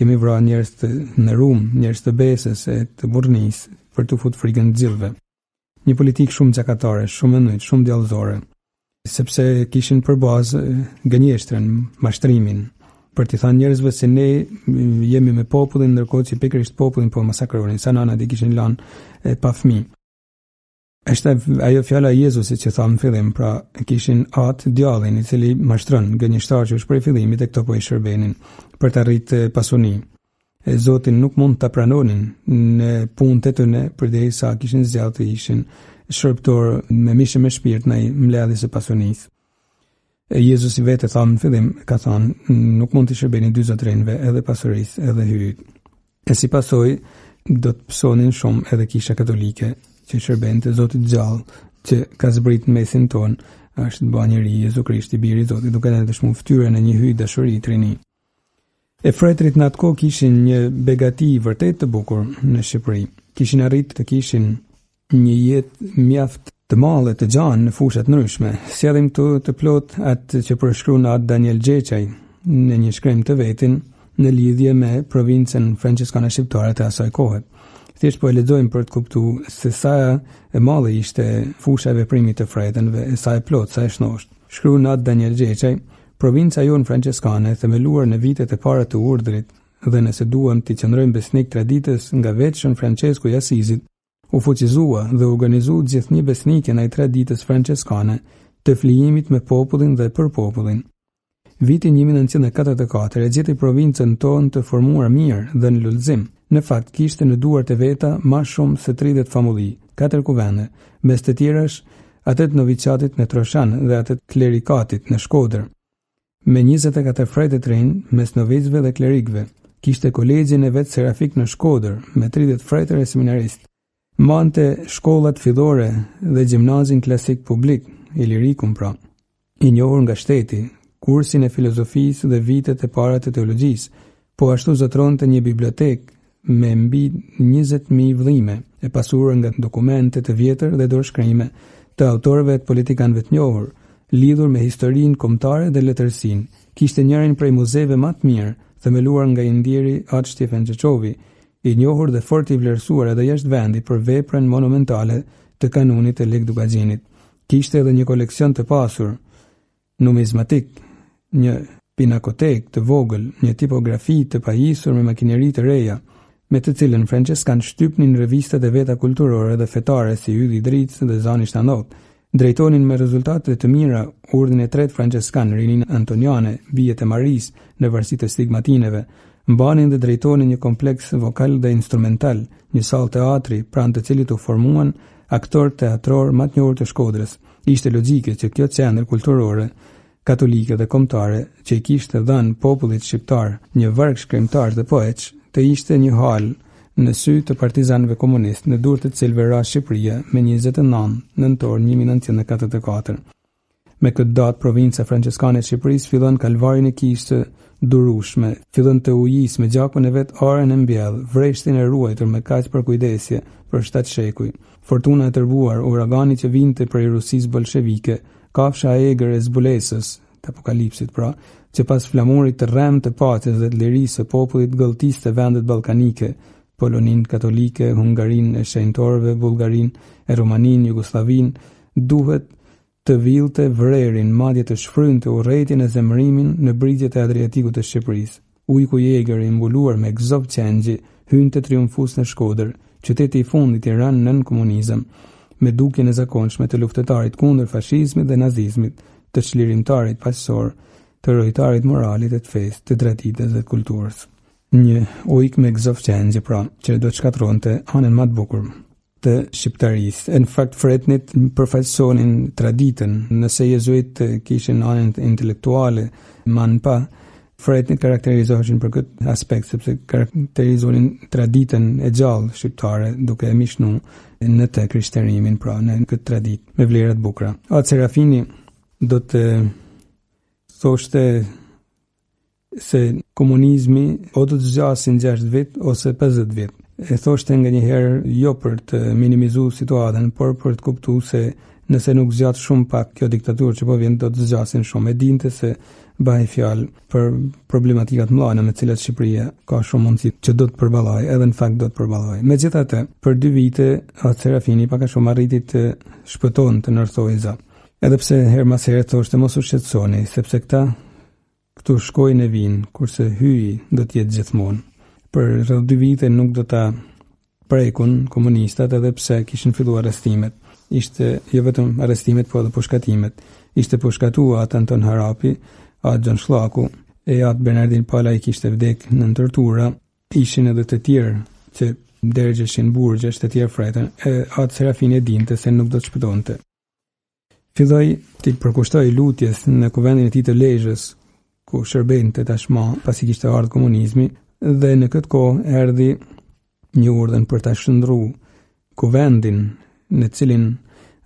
kemi vra njerëz të nderum, njerëz të besës e të burrnisë për t'u fut frikën të gjithëve. Një politikë shumë gjakatare, shumë e ndytë, shumë djallëzore, sepse kishin për bazë gënjeshtrën, mashtrimin, për t'i thanë njerëzve se ne jemi me popullin, ndërkohë që pikërisht popullin po masakronin, sa nanat i kishin lanë pa fmi. Është ajo fjala e Jezusit që thamë n'fillim, pra kishin atë djallin i cili mashtron gënjeshtar që është prej fillimit e këta po i shërbenin për ta rritë pasuninë. e Zotin nuk mund ta pranonin në punët e tyne, përderisa kishin zgjedhë të ishin shërbëtorë me mish e me shpirt ndaj mbledhjes së pasunisë. Jezusi vetë e thamë në fillim, ka thanë, nuk mund t'i shërbeni dy zotërinve edhe pasurisë edhe Hyjit. E si pasojë, do të pësonin shumë edhe kisha katolike që i shërbente Zotit të gjallë që ka zbrit në mesin tonë, është ba njeri Jezu Krishti, biri i Zotit, duke na dëshmu ftyrën e një Hyji dashuri, Trini. E fretënit në atë kohë kishin një begati vërtet të bukur në Shqipëri. Kishin arrit të kishin një jetë mjaft të madhe të gjanë në fusha të ndryshme. Sjellim këtu të plot atë që përshkrun atë Daniel Gjeçaj në një shkrim të vetin në lidhje me provincën Franciskane Shqiptare të asaj kohe. Thjesht po e lexojmë për të kuptu se sa e madhe ishte fusha e veprimit të fretënve, e sa e plotë, sa e shnoshtë. Shkrun atë Daniel Gjeçaj, Provinca jonë françeskane, themeluar në vitet e para të urdhrit, dhe nëse duam t'i qëndrojmë besnikë traditës nga vetë Shën Françesku i Asizit, u fuqizua dhe u organizu gjithnjë besnike ndaj traditës françeskane të flijimit me popullin dhe për popullin. Viti 1944 e gjeti provincën tonë të formuar mirë dhe në lulëzim, në fakt kishte në duart e veta ma shumë se 30 famulli, 4 kuvende, mes të tjerash atë të noviçatit në Troshan dhe atë të klerikatit në Shkodër. Me 24 fretër të rinj, mes novicëve dhe klerikëve, kishte kolegjin e vet Serafik në Shkodër, me 30 fretër e seminaristë. Mbante shkollat fillore dhe gjimnazin klasik publik, Ilirikum pra. i njohur nga shteti, kursin e filozofisë dhe vitet e para të teologjisë, po ashtu zotëronte një bibliotekë me mbi 20.000 vëllime, e pasuruar nga dokumente të vjetër dhe dorëshkrime të autorëve e të politikanëve të njohur, lidhur me historinë kombëtare dhe letërsinë. Kishte njërin prej muzeve ma të mirë, themeluar nga i ndjeri Atë Shtjefen Gjeçovi, i njohur dhe fort i vlerësuar edhe jashtë vendi për veprën monumentale të Kanunit të Lekë Dukagjinit. Kishte edhe një koleksion të pasur numizmatik, një pinakotekë të vogël, një tipografi të pajisur me makineri të reja, me të cilën françeskanët shtypnin revistat e veta kulturore dhe fetare si Ylli i Dritës dhe Zani i Shna Ndout. Drejtonin me rezultate të mira urdhrin e tretë Françeskan, Rininë Antoniane, bijat e Marisë në varësi të stigmatineve. Mbanin dhe drejtonin një kompleks vokal dhe instrumental, një sallë teatri, pranë të cilit u formuan aktorë teatrorë ma të njohur të Shkodrës. Ishte logjike që kjo qendër kulturore katolike dhe kombëtare që i kishte dhënë popullit shqiptar një varg shkrimtarësh dhe poetësh, të ishte një halë në sy të partizanëve komunistë në duar të cilëve ra Shqipëria më 29 nëntor 1944. Me këtë datë, provinca Françeskane e Shqipërisë fillon kalvarin e kishtë durushme, fillon të ujisë me gjakun e vet arën e mbjellë, vreshtin e ruajtur me kaq përkujdesje për shtatë shekuj. Fortuna e tërbuar, uragani që vinte prej Rusisë bolshevike, kafsha e egër e zbulesës, të apokalipsit pra, që pas flamurit të rremë të paqes dhe të lirisë së popullit gëlltiste vendet ballkanike, Poloninë katolike, Hungarinë e shenjtorëve, Bullgarinë e Rumaninë, Jugosllavinë, duhet të villte vrerin, madje të shfrynte urrejtjen e zemërimin në brigjet e Adriatikut të Shqipërisë. Ujku i egër i mbuluar me gëzof qengji hynte triumfues në Shkodër, qyteti i fundit i ranë nën komunizëm, me dukjen e zakonshme të luftëtarit kundër fashizmit dhe nazizmit, të çlirimtarit paqësor, të rojtarit të moralit e të fesë, të traditës dhe të kulturës. Një ujk me gëzof qengji, pra, që do të shkatërronte anën ma të bukur. të shqiptarisë. Në fakt fretnit përfaqësonin traditën, nëse jezuitët kishin anën intelektuale, ma n'pah, fretnit karakterizoheshin për këtë aspekt, sepse karakterizonin traditën e gjallë shqiptare, duke e mishnu në të krishterimin, pra në këtë traditë, me vlera të bukra. At Serafini do të thoshte se komunizmi o do të zgjasin 6 vjet ose 50 vjet. E thoshte nganjëherë jo për të minimizu situatën, por për të kuptu se nëse nuk zgjat shumë pak kjo diktaturë që po vjen do të zgjasin shumë. E dinte se bëhej fjalë për problematikat e mëlla me cilat Shqipëria ka shumë mundësi që do të përballej, edhe në fakt do të përballej. Megjithatë, për dy vite, atë Serafini pak a shumë arriti të shpëtonte nëthonjëza. Edhe pse herë mas herë thoshte mos u shqetësoni, sepse këta Këtu shkojnë e vijnë, kurse Hyji do të jetë gjithmonë. Për rreth dy vite nuk do ta prekun komunistat edhe pse kishin filluar arrestimet. Ishte jo vetëm arrestimet, por edhe pushkatimet. Ishte pushkatu atë Anton Harapi, atë Gjon Shllaku, e atë Bernardin Palaj kishte vdek në tortura, ishin edhe të tjerë që dergjeshin burgjesh të tjerë fretën, e atë Serafin e dinte se nuk do të shpëtonte. Filloi t'i përkushtohej lutjes në kuvendin e tij të Lezhës, ku shërbente tashmë pasi kishte ardhur komunizmi dhe në këtë kohë erdhi një urdhën për ta shndruar kuvendin në të cilin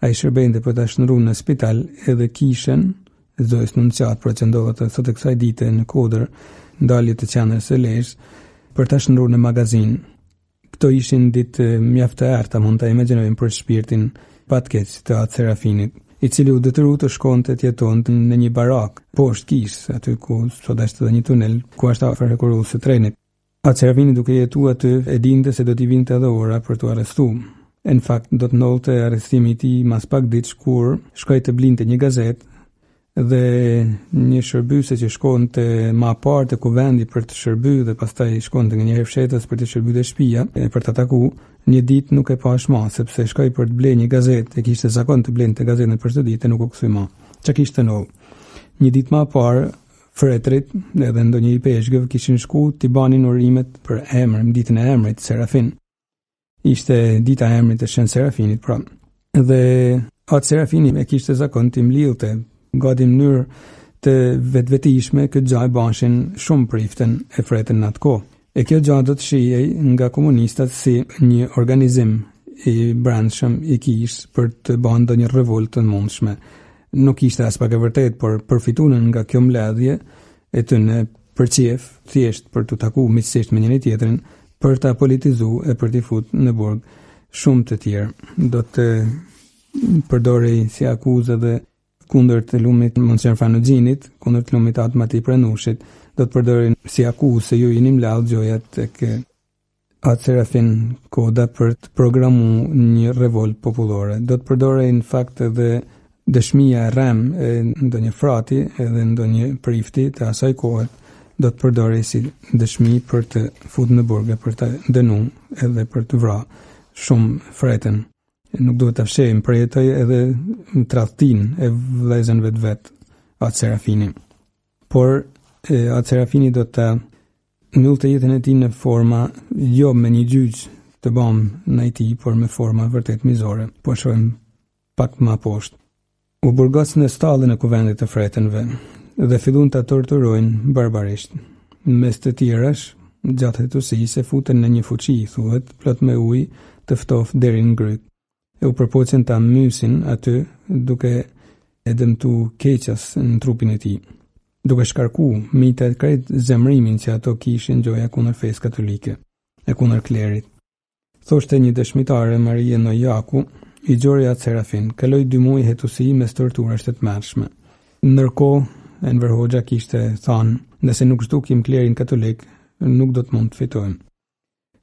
ai shërbente për ta shndruar në spital edhe kishën e Zojës Nunciatë po që ndodhet edhe sot e kësaj dite në kodër në dalje të qendrës së Lezhës për ta shndruar në magazinë. Këto ishin ditë mjaft të errëta, mund ta imagjinojmë për shpirtin pa të keq të At Serafinit, i cili u detyru të shkonte të jetonte në një barakë poshtë kishës, aty ku sot është edhe një tunel, ku është afër hekurudhës së trenit. At Serafini duke jetuar aty e dinte se do t'i vinte edhe ora për t'u arrestuar. Në fakt, do të ndodhte arrestimi i tij mas pak ditësh kur shkoi të blinte një gazetë dhe një shërbyese që shkonte ma parë te kuvendi për të shërby dhe pastaj shkonte nganjëherë fshehtas për të shërby te shpia e për ta taku një ditë nuk e pashë ma sepse shkoi për të ble një gazetë e kishte zakon të blente gazetën përditë e nuk u kthy ma çka kishte ndodh një ditë ma parë fretrit edhe ndonjë ipeshkëv kishin shku t'i banin urimet për emrin ditën e emrit Serafin ishte dita e emrit të Shën Serafinit, pra. Dhe Atë Serafini e kishte zakon të mlidhte, gati në mënyrë të vetvetishme këtë gja e bashin shumë priftën e fretën në atë kohë. E kjo gja do të shihej nga komunistat si një organizim i brendshëm i kishës për të bën ndonjë revoltë të mundshme. Nuk ishte aspak e vërtetë, por përfitun nga kjo mbledhje e tyne për qejf thjesht për t'u taku miqësisht me njëri-tjetrin, për ta politizu e për t'i fut në burg shumë të tjerë. Do të përdorej si akuzë dhe kundër të lumit Monsinjor Frano Gjinit, kundër të lumit At Mati Prendushit, do të përdorej si akuzë se ju jeni mledh gjoja tek At Serafin Koda për të programu një revoltë popullore. Do të përdorej në fakt edhe dëshmija e rreme e ndonjë frati edhe ndonjë prifti të asaj kohet do të përdorej si dëshmi për të fut në burge, për të dënu edhe për të vra shumë fretën. Nuk duhet ta fshehim, përjetoi edhe tradhtinë e vllezënve të vet vetë At Serafini. Por, e, At Serafini do ta mbyllte jetën e tij në forma, jo me një gjyq të bamë ndaj tij, por me forma vërtet mizore, po shohim pak ma poshtë. U burgos në stallën e kuvendit të fretënve dhe fillun ta torturojnë barbarisht. Mes të tjerash, gjatë hetusisë e futën në një fuçi, thuhet, plot me ujë të ftoftë deri në grytë. e u përpoqën ta mysin aty duke e dëmtu keqas në trupin e tij, duke shkarku mbi të krejt zemrimin që ato kishin gjoja kundër fesë katolike e kundër klerit. Thoshte një dëshmitare Marie Nojaku, i gjori At Serafin, kaloi dy muaj hetusi mes torturash të tmerrshme. Ndërkohë, Enver Hoxha kishte thanë, nëse nuk zhdukim klerin katolik, nuk do të mund të fitojmë.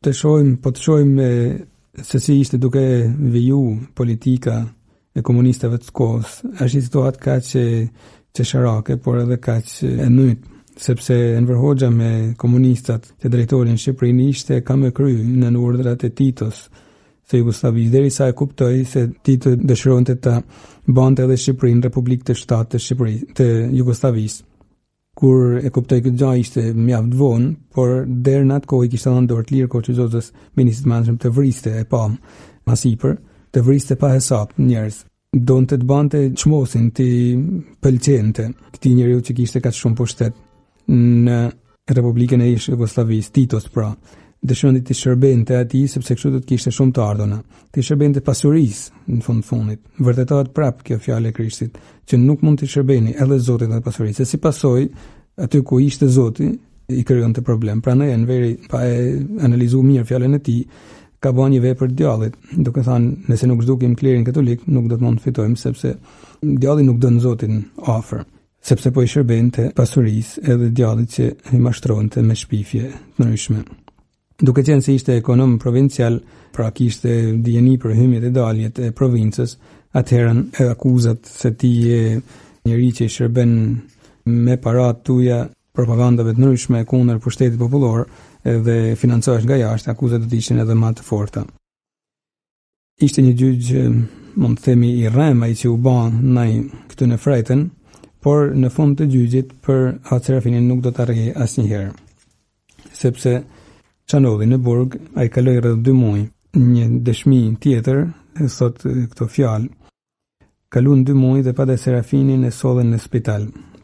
Të shohim, po të shohim se si ishte duke viju politika e komunistave të kohës. Është një situatë kaq qesharake, por edhe kaq e ndytë, sepse Enver Hoxha me komunistat që drejtonin Shqipërinë ishte kamë e krye nën urdhrat e Titos së Jugosllavisë, derisa e kuptoi se Tito dëshironte ta bante edhe Shqipërinë Republikë të Shtatë të Shqipëri, të Jugosllavisë. Kur e kuptoi këtë gja ishte mjaft vonë, por deri në atë kohë i kishte dhënë dorë të lirë Koçi Xoxes, ministrit të Mrendshëm të vriste e pamë ma sipër, të vriste pa hesap njerëz. Donte të bante çmos t'i pëlqente këtij njeriu që kishte kaq shumë pushtet në Republikën e ish Jugosllavisë, Titos pra. Dëshironte t'i shërbente atij sepse kështu do të kishte shumë të ardhuna. T'i shërbente pasurisë, në fund të fundit. Vërtetohet prapë kjo fjalë e Krishtit, që nuk mund t'i shërbeni edhe Zotit dhe pasurisë. E si pasojë, aty ku ishte Zoti, i krijonte problem. Pra Enveri, pa e analizu mirë fjalën e tij, ka bo një vepër djallit. Duke thanë, nëse nuk zhdukim klerin katolik, nuk do të mund të fitojmë, sepse djalli nuk e donte Zotin afër sepse po i shërbente pasurisë edhe djallit që i mashtronte me shpifje të ndryshme. Duke qenë se ishte ekonom provincial, pra kishte dijeni për hymjet e daljet e provincës, atëherën edhe akuzat se ti je njeri që i shërben me paratë e tuja propagandave të ndryshme kundër pushtetit popullor dhe financohesh nga jashtë, akuzat do të ishin edhe ma të forta. Ishte një gjyq, mund të themi i rremë ai që u ba naj këtyne fretën, por në fund të gjyqit për At Serafinin nuk do të arrijë asnjëherë. Sepse ça ndodhi në burg, ai kaloi rreth dy muaj, një dëshmi tjetër, thotë këto fjalë, Kaluan dy muaj dhe Padre Serafinin e sollën në spital,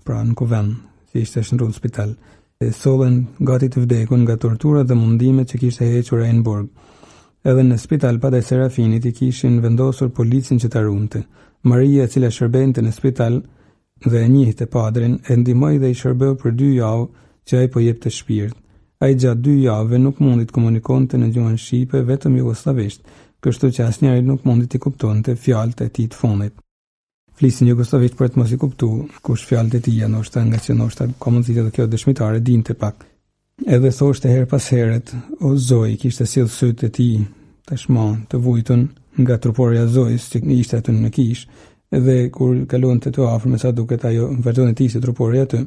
pra në kuvend, si ishte shndrru në spital. E sollën gati të vdekun nga torturat dhe mundimet që kishte hequr ai në burg. Edhe në spital Padre Serafinit i kishin vendosur policin që ta ruante. Maria, e cila shërbente në spital, dhe e njihte Padrin, e ndihmoi dhe i shërbeu për dy javë që ai po jepte shpirt. Ai gjatë dy javëve nuk mundi të komunikonte në gjuhën shqipe, vetëm jugosllavisht, kështu që asnjëri nuk mundi t'i kuptonte fjalët e tij të fundit. Flisin jugosllavisht për të mos i kuptu kush fjalët e tija, ndoshta ngaqë ndoshta ka mundësi edhe kjo dëshmitare dinte pak Edhe thoshte herë pas heret, o Zojë, kishte sjell sytë e tij, tashma të vujtun, nga truporja e Zojës që ishte aty në kishë, dhe kur kalonte aty afër me sa duket ajo vazhdonte t'ishte truporja aty,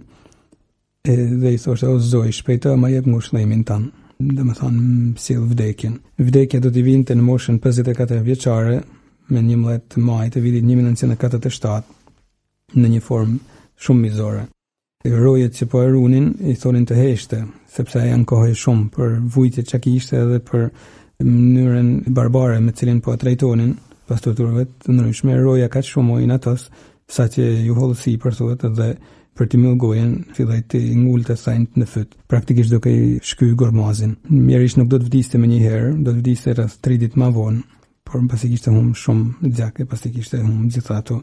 dhe i thoshte, o Zojë, shpejto, ma jep ngushëllimin tand, domethanë, sill vdekjen. Vdekja do t'i vinte në moshën 54 vjeçare, më 11 maj të vitit 1947, në një formë shumë mizore. Rojet që po e runin, i thonin të heshte, sepse ai ankohej shumë për vujtjet që kishte edhe për mënyrën barbare me të cilën po e trajtonin, pas torturave të ndryshme, roja kaq shumë u inatos, saqë iu hodh sipër, thuhet, dhe për t'i myll gojën, filloi t'i ngulë thonjtë në fyt, praktikisht duke i shky gurmazin. Mjerisht nuk do të vdiste menjëherë, do të vdiste rreth 3 ditë ma vonë, por mbasi kishte hum shumë gjak e pasi kishte hum gjithë ato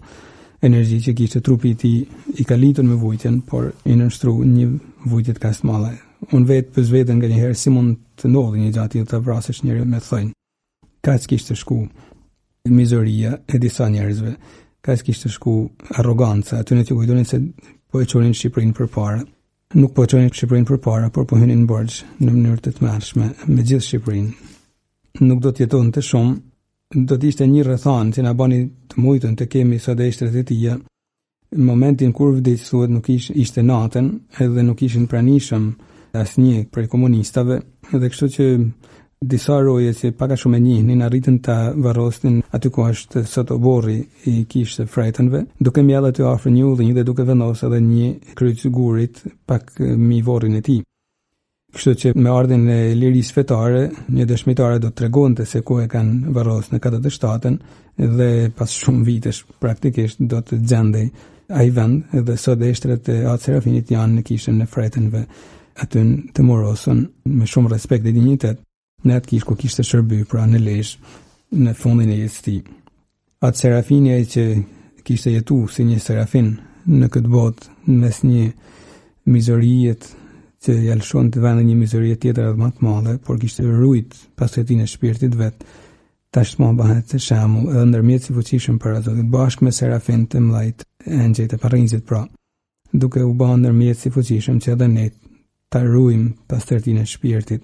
energji që kishte trupi i tij i kalitur me vujtjen, por i nënshtru një vujtje kaq të madhe. Unë vetë pys veten nganjëherë si mund të ndodhi një gja, të vrasësh njeri me thonj. Kaq kishte shku mizoria e disa njerëzve, kaq kishte shku arroganca e atyne që kujtonin se po e çonin Shqipërinë përpara. Nuk po e çonin Shqipërinë përpara, por po hynin në borxh në mënyrë të tmerrshme me gjithë Shqipërinë. nuk do të jetonte shumë, do të ishte një rrethanë që na bani të mujtun të kemi sot dhe eshtrat e tija. Në momentin kur vdiq, thuhet nuk ish, ishte natën edhe nuk ishin pranishëm asnjë prej komunistave dhe kështu që disa roje që pak a shumë e njihnin arritën ta varrosin aty ku është sot oborri i kishës fretënve duke mjellë aty afër një ulli dhe duke vendos edhe një kryq guri pak mi vorrin e tij. Kështu që me ardhjen e lirisë fetare, një dëshmitare do të tregonte se ku e kanë varros në katërdhetë e shtatën dhe pas shumë vitesh praktikisht do të gjendej ai vend dhe sot dhe eshtrat e At Serafinit janë në kishën e fretënve aty të vorrosun me shumë respekt dhe dignitet. Në atë kishë ku kishte shërby, pra në Lezhë, në fundin e jetës tij. Atë Serafini që kishte jetu si një serafin në këtë botë, në mes një mizorie që ia lëshonte vendin një mizorie tjetër edhe ma të madhe, por kishte rujt pastërtinë e shpirtit vet, tashma bëhet dëshmu edhe ndërmjetës i fuqishëm para Zotit dhe bashkë me serafintë e mdhaj e engjëjt e parrizit pra, duke u bërë ndërmjetës i fuqishëm që edhe ne ta rujmë pastërtinë e shpirtit.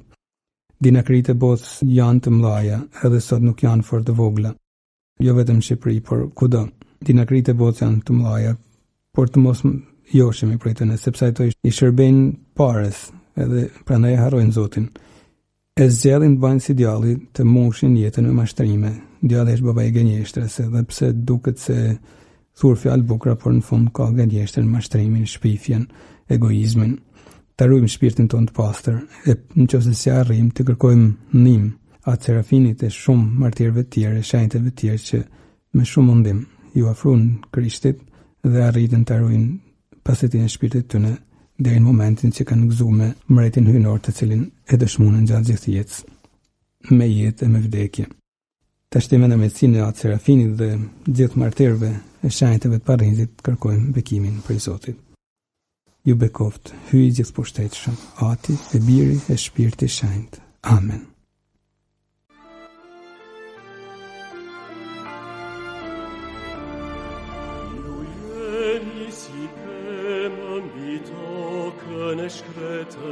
Dinakritë e botës janë të mëdha, edhe sot nuk janë fort të vogla. Jo vetëm në Shqipëri, por kudo. Dinakritë e botës janë të mëdha, por të mos joshemi prej tyne, sepse ato i shërbejnë pares, edhe prandaj e harrojnë Zotin. E zgjedhin të bëjnë si djalli të mushin jetën me mashtrime. Djalli është baba i gënjeshtrës, edhe pse duket se Thur fjalë të bukura por në fund ka gënjeshtrën, mashtrimin, shpifjen, egoizmin. Ta rujmë shpirtin tonë të pastër dhe në qoftë se s'ja arrijmë të kërkojmë ndihmë atë Serafinit e shumë martirëve të tjerë, shenjtëve të tjerë që me shumë mundim ju afruan Krishtit dhe arritën ta rujnë pastërtinë e shpirtit tyne deri në momentin që kanë gëzu me mretin hyjnor të cilin e dëshmunën gjatë gjithë jetës, me jetë e me vdekje. Tashti me ndërmjetësinë e Atë Serafinit dhe gjithë martirëve e shenjtëve të Parrizit kërkojmë bekimin prej Zotit. Ju bekoftë Hyji i gjithëpushtetshëm, Ati, e Biri, e Shpirti Shenjtë. Amen. Në shkretë